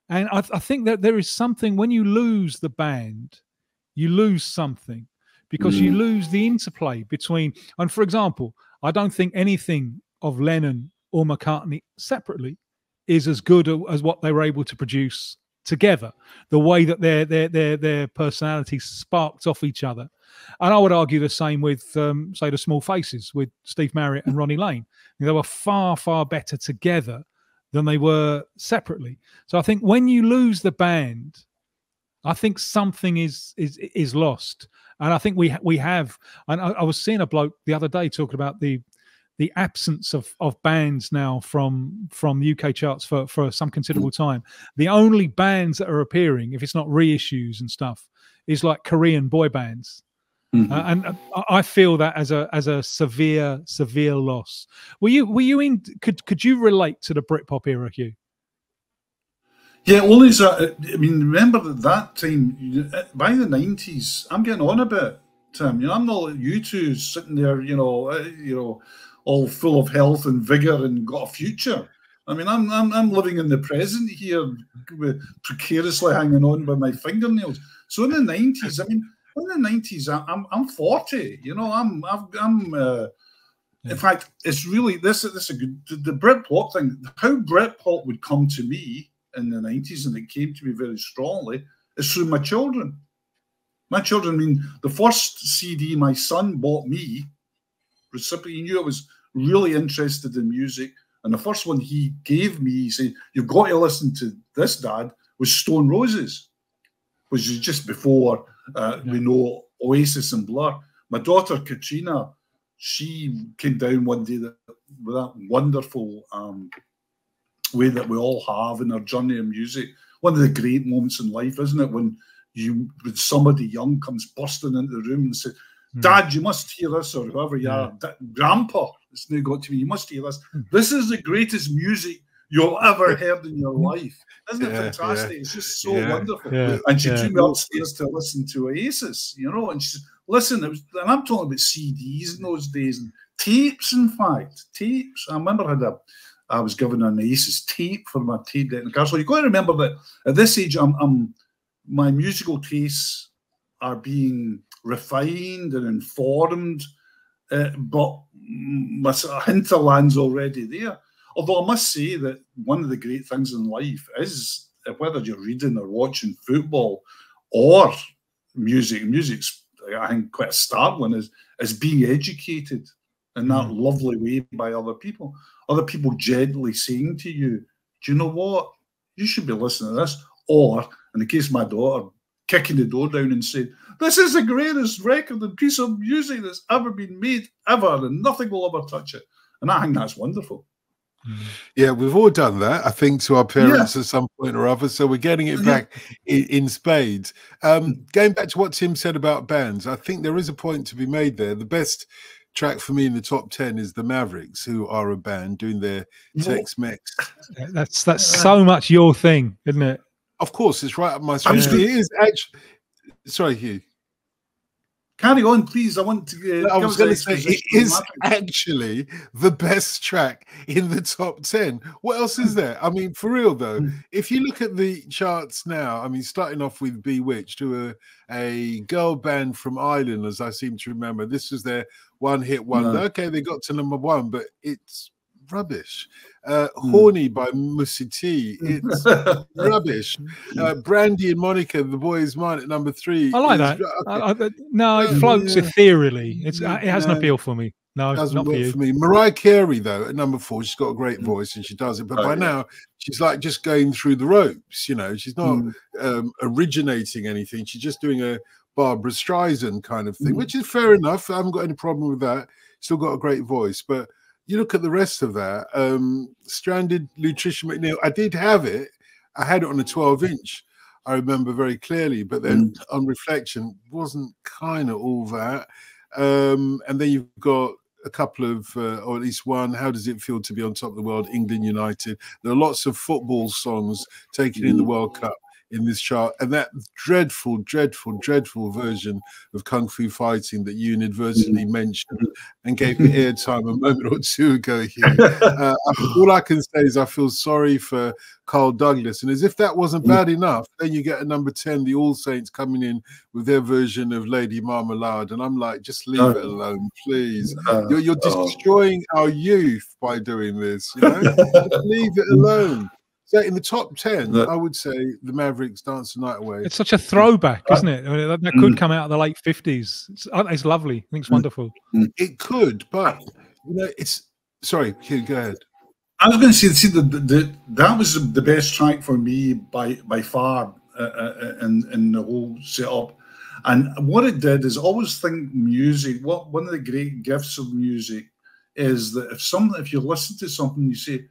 And I, I think that there is something when you lose the band, you lose something because mm. you lose the interplay between. And for example, I don't think anything of Lennon or McCartney separately is as good as what they were able to produce together. The way that their their their their personalities sparked off each other, and I would argue the same with um, say the Small Faces with Steve Marriott and Ronnie Lane. They were far far better together than they were separately. So I think when you lose the band, I think something is is is lost. And I think we we have. And I, I was seeing a bloke the other day talking about the the absence of, of bands now from from the UK charts for, for some considerable time. The only bands that are appearing, if it's not reissues and stuff, is like Korean boy bands. Mm-hmm. Uh, and uh, I feel that as a as a severe severe loss. Were you were you in? Could could you relate to the Britpop era, Hugh? Yeah, only that. I mean, remember that that time by the nineties. I'm getting on a bit, Tim. You know, I'm not you two sitting there. You know, uh, you know, all full of health and vigor and got a future. I mean, I'm I'm, I'm living in the present here, precariously hanging on by my fingernails. So in the nineties, I mean in the nineties, I'm I'm forty. You know, I'm I'm, I'm uh, yeah. in fact, it's really this this is a good the, the Britpop thing. How Britpop would come to me in the nineties, and it came to me very strongly, is through my children. My children. I mean, the first CD my son bought me, recipient. He knew it was really interested in music, and the first one he gave me, he said, "You've got to listen to this, Dad." Was Stone Roses, which is just before uh, yeah. We know Oasis and Blur. My daughter Katrina, she came down one day that, with that wonderful um, way that we all have in our journey in music. One of the great moments in life, isn't it? When you, when somebody young comes bursting into the room and says, mm. "Dad, you must hear this," or whoever you yeah. are, Grandpa, it's now got to me. You must hear this. Mm. This is the greatest music you'll ever heard in your life. Isn't it yeah, fantastic? Yeah. It's just so yeah, wonderful. and she took me upstairs to listen to Oasis, you know, and she said, listen, it was, and I'm talking about CDs in those days and tapes, in fact, tapes. I remember I had a, I was given an Oasis tape for my tape deck in the. So you've got to remember that at this age, I'm, I'm my musical tastes are being refined and informed, uh, but my hinterland's already there. Although I must say that one of the great things in life is whether you're reading or watching football or music, music's I think quite a startling is is being educated in that mm. lovely way by other people. Other people gently saying to you, Do you know what? You should be listening to this. Or in the case of my daughter, kicking the door down and saying, This is the greatest record and piece of music that's ever been made, ever, and nothing will ever touch it. And I think that's wonderful. Yeah, we've all done that, I think, to our parents yeah. at some point or other. So we're getting it back in, in, spades. Um, mm. going back to what Tim said about bands, I think there is a point to be made there. The best track for me in the top 10 is the Mavericks, who are a band doing their Tex Mex. That's that's so much your thing, isn't it? Of course, it's right up my street. It is actually. Sorry, Hugh. Carry on, please. I want to. Uh, I was going to say it is actually the best track in the top ten. What else is there? I mean, for real though, hmm. if you look at the charts now, I mean, starting off with B*Witched, who are a girl band from Ireland, as I seem to remember. This was their one-hit wonder. No. Okay, they got to number one, but it's rubbish. Uh, mm. Horny by Mousse T. It's rubbish. Uh, Brandy and Monica, the boys mine at number three. I like that. Okay. I, I, no, it floats yeah. ethereally. It's uh, it has no. an appeal for me. No, doesn't not work for, for, me. Mariah Carey, though, at number four, she's got a great hmm. voice and she does it. But oh, by yeah. now, she's like just going through the ropes. You know, she's not mm. um, originating anything. She's just doing a Barbara Streisand kind of thing, mm. which is fair enough. I haven't got any problem with that. Still got a great voice, but you look at the rest of that, um, Stranded Lutricia McNeal, I did have it. I had it on a 12 inch. I remember very clearly, but then mm. on reflection, wasn't kind of all that. Um, and then you've got a couple of, uh, or at least one, How Does It Feel to Be on Top of the World, England United. There are lots of football songs taken in the World Cup in this chart. And that dreadful, dreadful, dreadful version of Kung Fu Fighting that you inadvertently mm. mentioned and gave me airtime a moment or two ago here. Uh, all I can say is I feel sorry for Carl Douglas. And as if that wasn't mm. bad enough, then you get a number 10, the All Saints coming in with their version of Lady Marmalade. And I'm like, just leave it alone, please. You're, you're oh. destroying our youth by doing this. You know? leave it alone. So in the top ten, I would say the Mavericks "Dance the Night Away." It's such a throwback, isn't it? I mean, that, that, could mm. come out of the late fifties. It's, it's, lovely. I think it's mm. wonderful. It could, but you know, it's sorry. Hugh, go ahead. I was going to say, see, the, the, the, that was the best track for me by by far uh, uh, in in the whole setup. And what it did is always think music. What one of the great gifts of music is that if some if you listen to something, you say,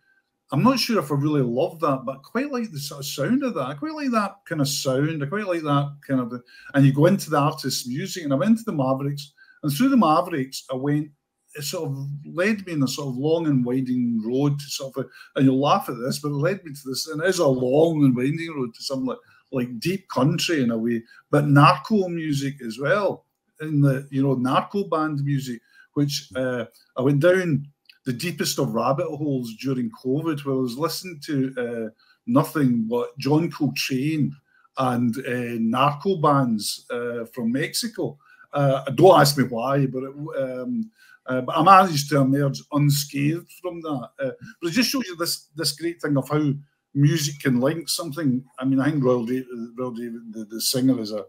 "I'm not sure if I really love that, but I quite like the sort of sound of that. I quite like that kind of sound. I quite like that kind of." And you go into the artist's music, and I went to the Mavericks, and through the Mavericks, I went it sort of led me in a sort of long and winding road to sort of, and you'll laugh at this, but it led me to this, and it is a long and winding road to something like, like deep country in a way, but narco music as well. In the, you know, narco band music, which uh, I went down the deepest of rabbit holes during COVID, where I was listening to uh, nothing but John Coltrane and uh, narco bands uh, from Mexico. Uh, don't ask me why, but it, um, uh, but I managed to emerge unscathed from that. Uh, but it just shows you this this great thing of how music can link something. I mean, I think Royal David, Royal David the, the singer, is a,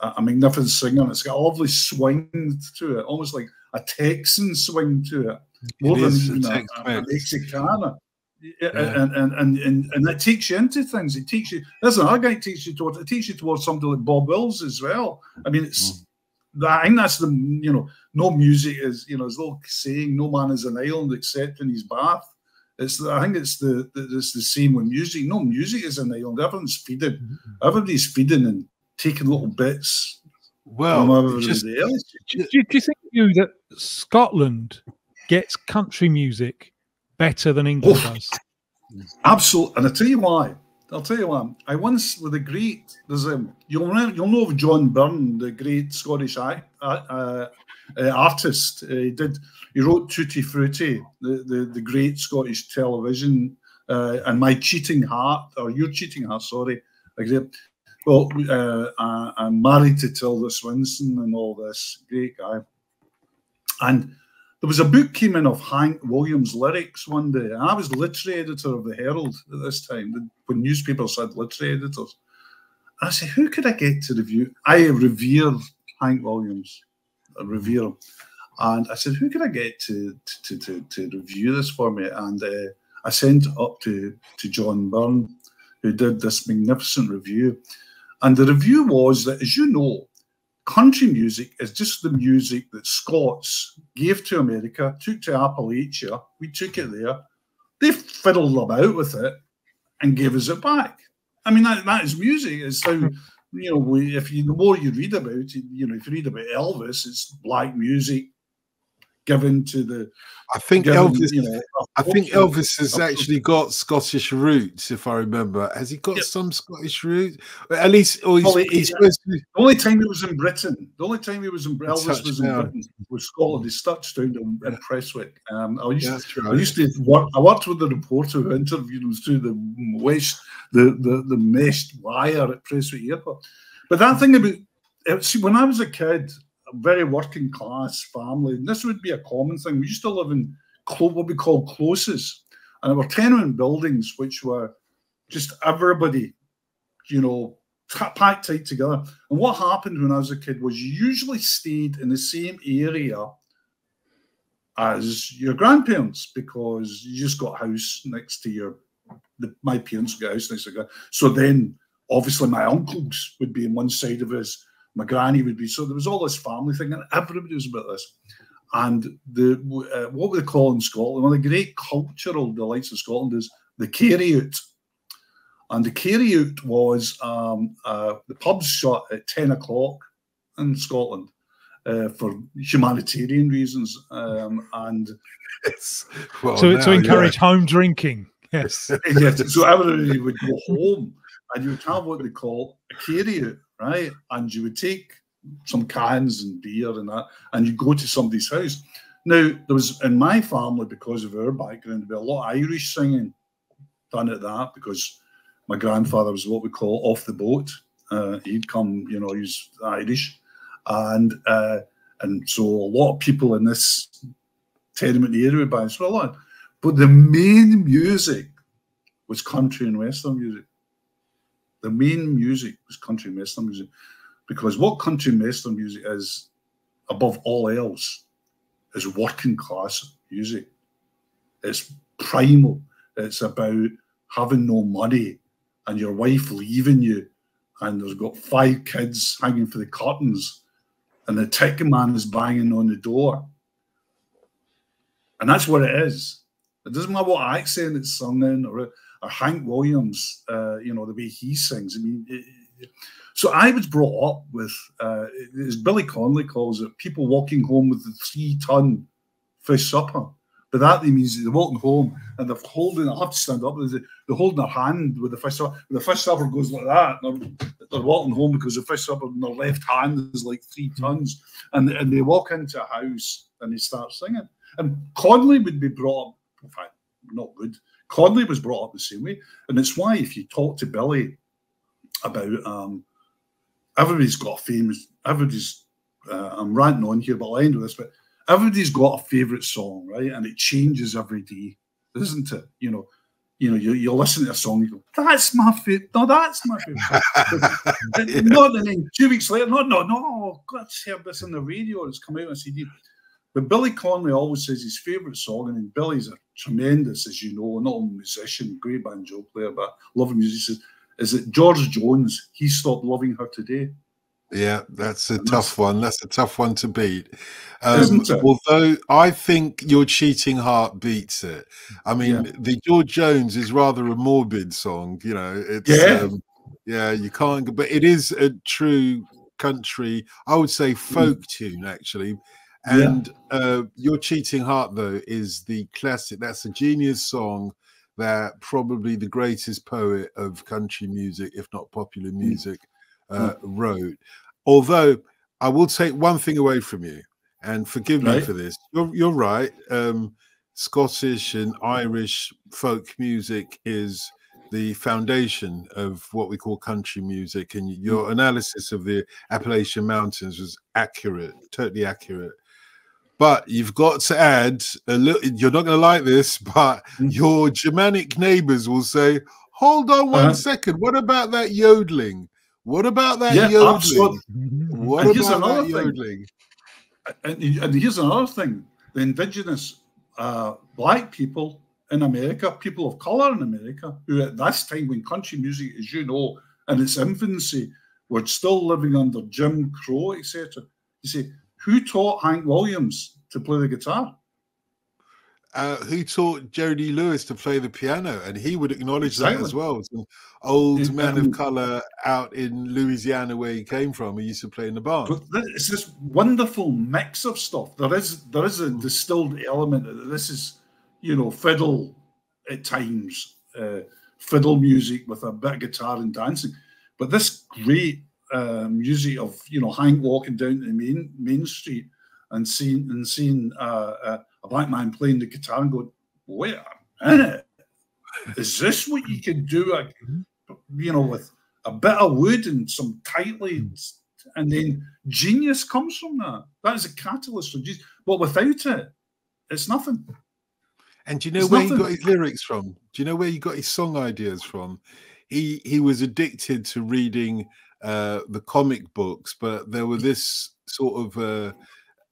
a magnificent singer. And it's got a lovely swing to it, almost like a Texan swing to it, more it than know, a, a Mexicana. Yeah. And, and, and and and that takes you into things. It takes you. There's another guy takes you towards. It takes you towards something like Bob Wills as well. I mean, it's. Mm. That, I think that's the you know no music is, you know, as little saying no man is an island except in his bath. It's the, I think it's the, the it's the same with music. No music is an island. Everyone's feeding. Mm-hmm. Everybody's feeding and taking little bits. Well, just, do, do, you think you that Scotland gets country music better than England oh, does? Absolutely, and I tell you why. I'll tell you what. I once with a great. There's a you'll you'll know of John Byrne, the great Scottish act, uh, uh, uh, artist. Uh, he did. He wrote Tutti Frutti, the the, the great Scottish television, uh, and My Cheating Heart, or Your Cheating Heart. Sorry, well, uh, I'm married to Tilda Swinton and all this. Great guy. And there was a book came in of Hank Williams lyrics one day. And I was literary editor of the Herald at this time, when newspapers had literary editors. I said, who could I get to review? I revere Hank Williams revere him. And I said, who can I get to to, to, to review this for me? And uh, I sent it up to, to John Byrne, who did this magnificent review. And the review was that, as you know, country music is just the music that Scots gave to America, took to Appalachia. We took it there. They fiddled about with it and gave us it back. I mean, that, that is music. It's how hmm. you know, we, if you the more you read about it, you know, if you read about Elvis, it's black music given to the. I think given, Elvis. You know, I think Elvis has actually got Scottish roots, if I remember. Has he got yeah. some Scottish roots? At least, or he's, well, he's yeah. to... The only time he was in Britain, the only time he was in Elvis was in Britain was Scotland. He touched down in, in Prestwick. Um, I used, to, right. I used to work. I worked with the reporter who interviewed him through the west, the the the meshed wire at Prestwick Airport. But that thing about see, when I was a kid, very working class family. And this would be a common thing. We used to live in what we call closes, and there were tenement buildings which were just everybody, you know, packed tight together. And what happened when I was a kid was you usually stayed in the same area as your grandparents because you just got a house next to your. The, my parents got a house next to your. So then, obviously, my uncles would be on one side of us my granny would be. So there was all this family thing, and everybody was about this. And the uh, what we call in Scotland, one of the great cultural delights of Scotland is the carry out. And the carry out was um, uh, the pubs shut at 10 o'clock in Scotland uh, for humanitarian reasons. Um, and well, so now, to encourage yeah. home drinking. Yes. yes. So everybody would go home and you would have what they call a carry out right? And you would take some cans and beer and that, and you go to somebody's house. Now, there was in my family, because of our background, there a lot of Irish singing done at that because my grandfather was what we call off the boat. Uh, he'd come, you know, he's Irish, and uh, and so a lot of people in this tenement area would buy so a lot. But the main music was country and western music. The main music was country western music, because what country western music is, above all else, is working class music. It's primal. It's about having no money and your wife leaving you, and there's got five kids hanging for the curtains, and the ticket man is banging on the door. And that's what it is. It doesn't matter what accent it's sung in or, or Hank Williams, uh, you know, the way he sings. I mean, it, it, so I was brought up with, uh, as Billy Connolly calls it, people walking home with the three ton fish supper. But that means they're walking home and they're holding, I have to stand up, they're holding their hand with the fish supper. The fish supper goes like that. They're, they're, walking home because the fish supper in their left hand is like three tons. And, and they walk into a house and they start singing. And Connolly would be brought up, in fact, not good. Connolly was brought up the same way. And it's why if you talk to Billy about, um, everybody's got a famous, everybody's, uh, I'm ranting on here, but I'll end with this, but everybody's got a favorite song, right? And it changes every day, isn't it? You know, you know, you, you listen to a song, you go, that's my favorite. No, that's my favorite. yeah. Not and then two weeks later, no, no, no, God, I heard this on the radio. It's come out on CD. But Billy Connolly always says his favourite song, and Billy's a tremendous, as you know, not only musician, great banjo player, but loving music. Is that George Jones? He stopped loving her today. Yeah, that's a tough one. That's a tough one to beat. Um, although I think your cheating heart beats it. I mean, yeah. the George Jones is rather a morbid song. You know, it's yeah, um, yeah. You can't, but it is a true country. I would say folk mm. tune actually. And yeah. uh, your cheating heart though is the classic. That's a genius song that probably the greatest poet of country music, if not popular mm. music, uh, wrote. Although I will take one thing away from you, and forgive right. me for this. You're, you're right. Um, Scottish and Irish folk music is the foundation of what we call country music, and your mm. analysis of the Appalachian Mountains was accurate, totally accurate. But you've got to add a little. You're not going to like this, but mm. your Germanic neighbors will say, "Hold on one uh-huh. second. What about that yodeling? What about that yeah, yodeling? Absolutely. What and about that yodeling? And, and, here's another thing: the indigenous uh, black people in America, people of color in America, who at this time when country music, as you know, in its infancy, were still living under Jim Crow, etc. You see, who taught Hank Williams to play the guitar? uh, who taught Jerry Lee Lewis to play the piano, and he would acknowledge exactly. that as well. Old man of color out in Louisiana, where he came from, he used to play in the bar. It's this wonderful mix of stuff. There is there is a distilled element. that This is, you know, fiddle at times, uh, fiddle music with a bit of guitar and dancing, but this great uh, music of you know Hank walking down the main main street and seeing and seeing. Uh, uh a black man playing the guitar and going, wait a minute, is this what you can do? A, you know, with a bit of wood and some tight leads, and then genius comes from that. That is a catalyst for genius. But without it, it's nothing. And do you know it's where nothing. he got his lyrics from? Do you know where he got his song ideas from? He he was addicted to reading uh, the comic books, but there were this sort of uh,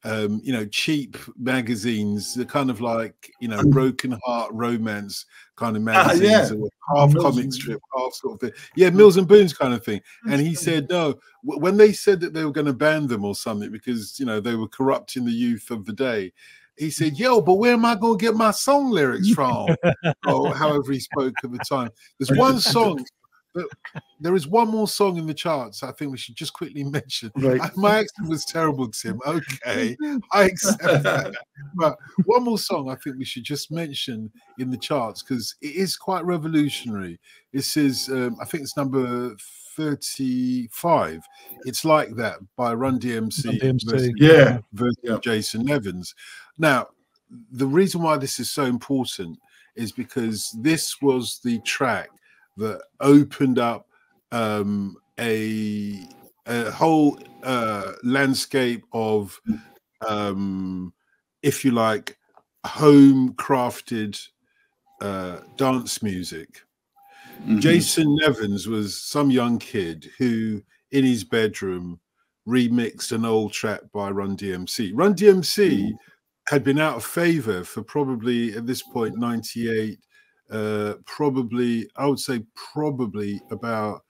um, you know, cheap magazines, the kind of like, you know, mm. broken heart romance kind of magazines, uh, yeah. half Mills comic strip, half sort of thing. Yeah, Mills and Boons kind of thing. And he said, no, when they said that they were going to ban them or something because, you know, they were corrupting the youth of the day, he said, Yo, but where am I going to get my song lyrics from? or however he spoke at the time. There's one song there is one more song in the charts I think we should just quickly mention. Right. My accent was terrible, Tim. Okay, I accept that. But one more song I think we should just mention in the charts because it is quite revolutionary. This is, um, I think it's number 35. It's like that by Run DMC, Run DMC. Versus, yeah. versus yeah. Jason Nevins. Now, the reason why this is so important is because this was the track that opened up um, a a whole uh, landscape of, um, if you like, home crafted uh, dance music. Mm-hmm. Jason Nevins was some young kid who, in his bedroom, remixed an old track by Run DMC. Run DMC mm-hmm. had been out of favor for probably at this point 98, uh, probably, I would say, probably about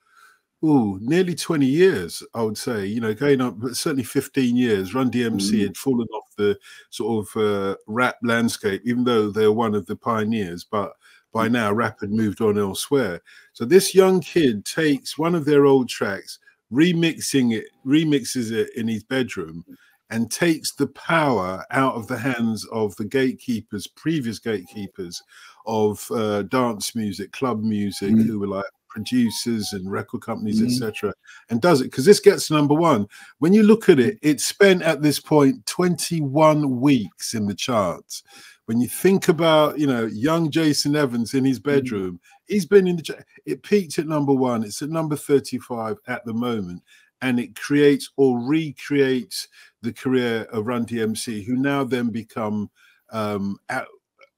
oh, nearly 20 years, I would say, you know, going up, but certainly 15 years. Run DMC mm. had fallen off the sort of uh, rap landscape, even though they're one of the pioneers. But by mm. now, rap had moved on elsewhere. So this young kid takes one of their old tracks, remixing it, remixes it in his bedroom, and takes the power out of the hands of the gatekeepers, previous gatekeepers of uh, dance music, club music, mm. who were like producers and record companies, mm. etc., and does it because this gets number one. When you look at it, it spent at this point 21 weeks in the charts. When you think about, you know, young Jason Nevins in his mm. bedroom, mm. he's been in the. It peaked at number one. It's at number 35 at the moment, and it creates or recreates the career of Run DMC, who now then become um, at,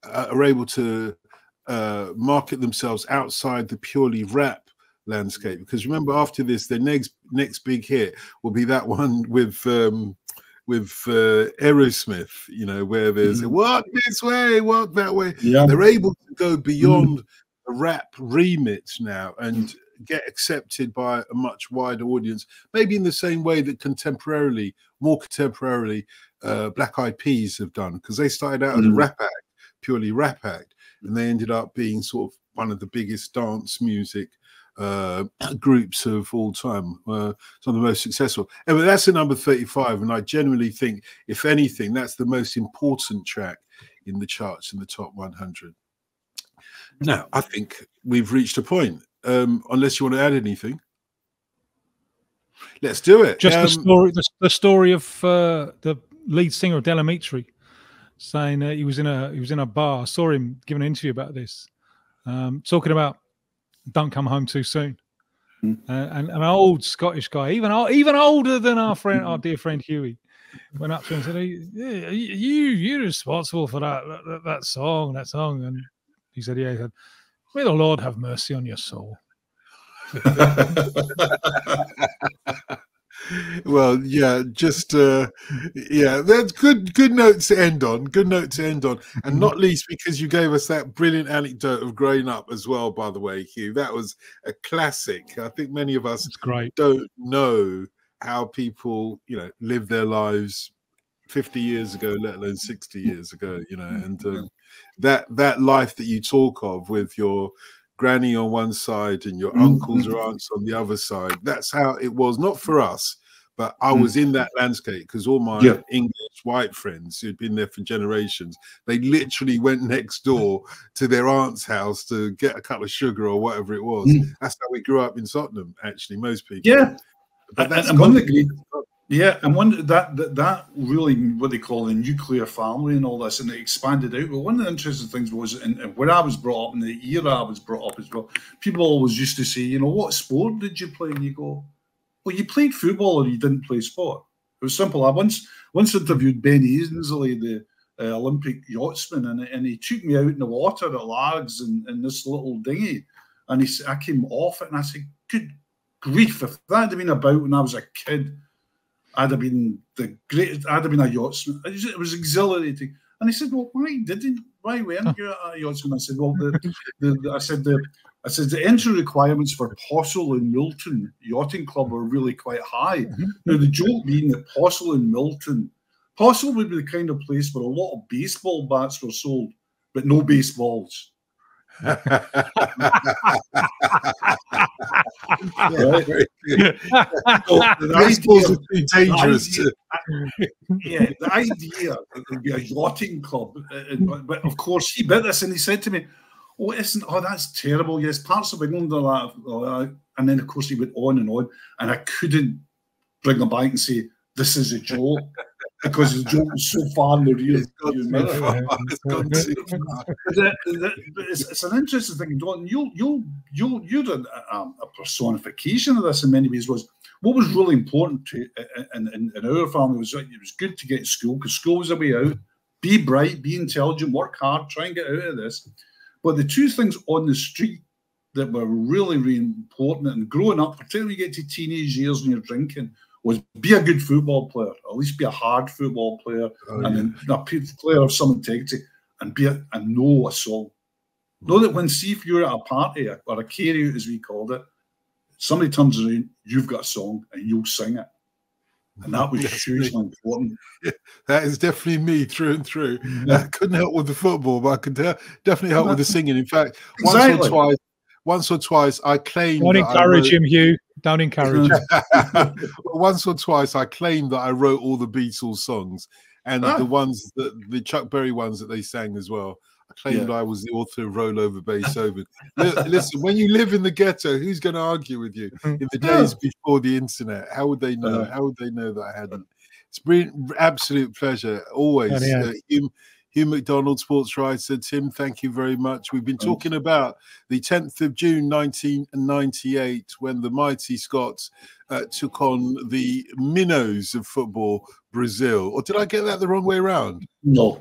uh, are able to uh, market themselves outside the purely rap landscape. Because remember, after this, the next next big hit will be that one with um, with uh, Aerosmith. You know, where there's mm-hmm. walk this way, walk that way. Yeah. They're able to go beyond mm-hmm. rap remit now and get accepted by a much wider audience. Maybe in the same way that contemporarily, more contemporarily, uh, Black Eyed Peas have done because they started out mm-hmm. as a rap act, purely rap act and they ended up being sort of one of the biggest dance music uh, groups of all time, uh, some of the most successful. Anyway, that's the number 35, and I generally think, if anything, that's the most important track in the charts in the top 100. Now, I think we've reached a point. Um, unless you want to add anything, let's do it. Just um, the story, the, the story of uh, the lead singer of Del Amitri saying that he was in a he was in a bar. I saw him giving an interview about this, um, talking about "Don't come home too soon." Mm. Uh, and, an old Scottish guy, even even older than our friend, our dear friend Huey, went up to him and said, hey, "You you're responsible for that, that that song, that song." And he said, "Yeah." He said, "May the Lord have mercy on your soul." well, yeah, just uh, yeah, that's good. Good note to end on. Good note to end on, and not least because you gave us that brilliant anecdote of growing up as well. By the way, Hugh, that was a classic. I think many of us great. don't know how people, you know, live their lives 50 years ago, let alone 60 years ago. You know, and um, that that life that you talk of with your granny on one side and your mm-hmm. uncles or aunts on the other side. That's how it was, not for us, but I mm. was in that landscape because all my yeah. English white friends who'd been there for generations, they literally went next door to their aunt's house to get a cup of sugar or whatever it was. Mm. That's how we grew up in Tottenham, actually, most people. Yeah. But that's and, the yeah, and one that, that that really what they call the nuclear family and all this, and it expanded out. But one of the interesting things was, and where I was brought up, in the era I was brought up as well, people always used to say, you know, what sport did you play? And you go, well, you played football or you didn't play sport. It was simple. I once once interviewed Ben Ainslie, the uh, Olympic yachtsman, and, and he took me out in the water at Largs in, in this little dinghy, and he said, I came off it, and I said, good grief, if that had been about when I was a kid I'd have been the greatest. I'd have been a yachtsman. It was exhilarating. And he said, "Well, why didn't? Why weren't you a yachtsman?" I said, "Well, the, the, the I said the." I said the entry requirements for Possil and Milton Yachting Club are really quite high. Mm-hmm. Now the joke being that Possil and Milton, Possil would be the kind of place where a lot of baseball bats were sold, but no baseballs yeah, the dangerous. The idea, yeah, the idea it would be a yachting club, uh, but, but, of course he bit this and he said to me, "Oh, isn't oh that's terrible? Yes, parts of England are that." And then of course he went on and on, and I couldn't bring him back and say this is a joke because the joke was so far in the rear. It's, it's, an interesting thing, Don. You you you you're a, a, personification of this in many ways. Was what was really important to in, in, in our family was it was good to get to school because school was a way out. Be bright, be intelligent, work hard, try and get out of this. But the two things on the street that were really, really important. And growing up, particularly when you get to teenage years and you're drinking, was be a good football player, at least be a hard football player, oh, and yeah. a player of some integrity, and be a, and know a song. Know that when see if you're at a party or a carry out as we called it, somebody turns around, you've got a song and you'll sing it. And that was hugely important. That is definitely me through and through. Yeah. I couldn't help with the football, but I could definitely help with the singing. In fact, exactly. once or twice, once or twice I claimed. Don't encourage wrote, him, Hugh. Don't encourage him. once or twice I claimed that I wrote all the Beatles songs and ah. the ones that the Chuck Berry ones that they sang as well. I claimed yeah. I was the author of Roll Over Beethoven. Listen, when you live in the ghetto, who's going to argue with you in the days before the internet? How would they know? How would they know that I hadn't? It's been absolute pleasure always. Uh, Hugh, Hugh MacDonald, sports writer. Tim, thank you very much. We've been talking about the 10th of June 1998 when the mighty Scots uh, took on the minnows of football, Brazil. Or did I get that the wrong way around? No.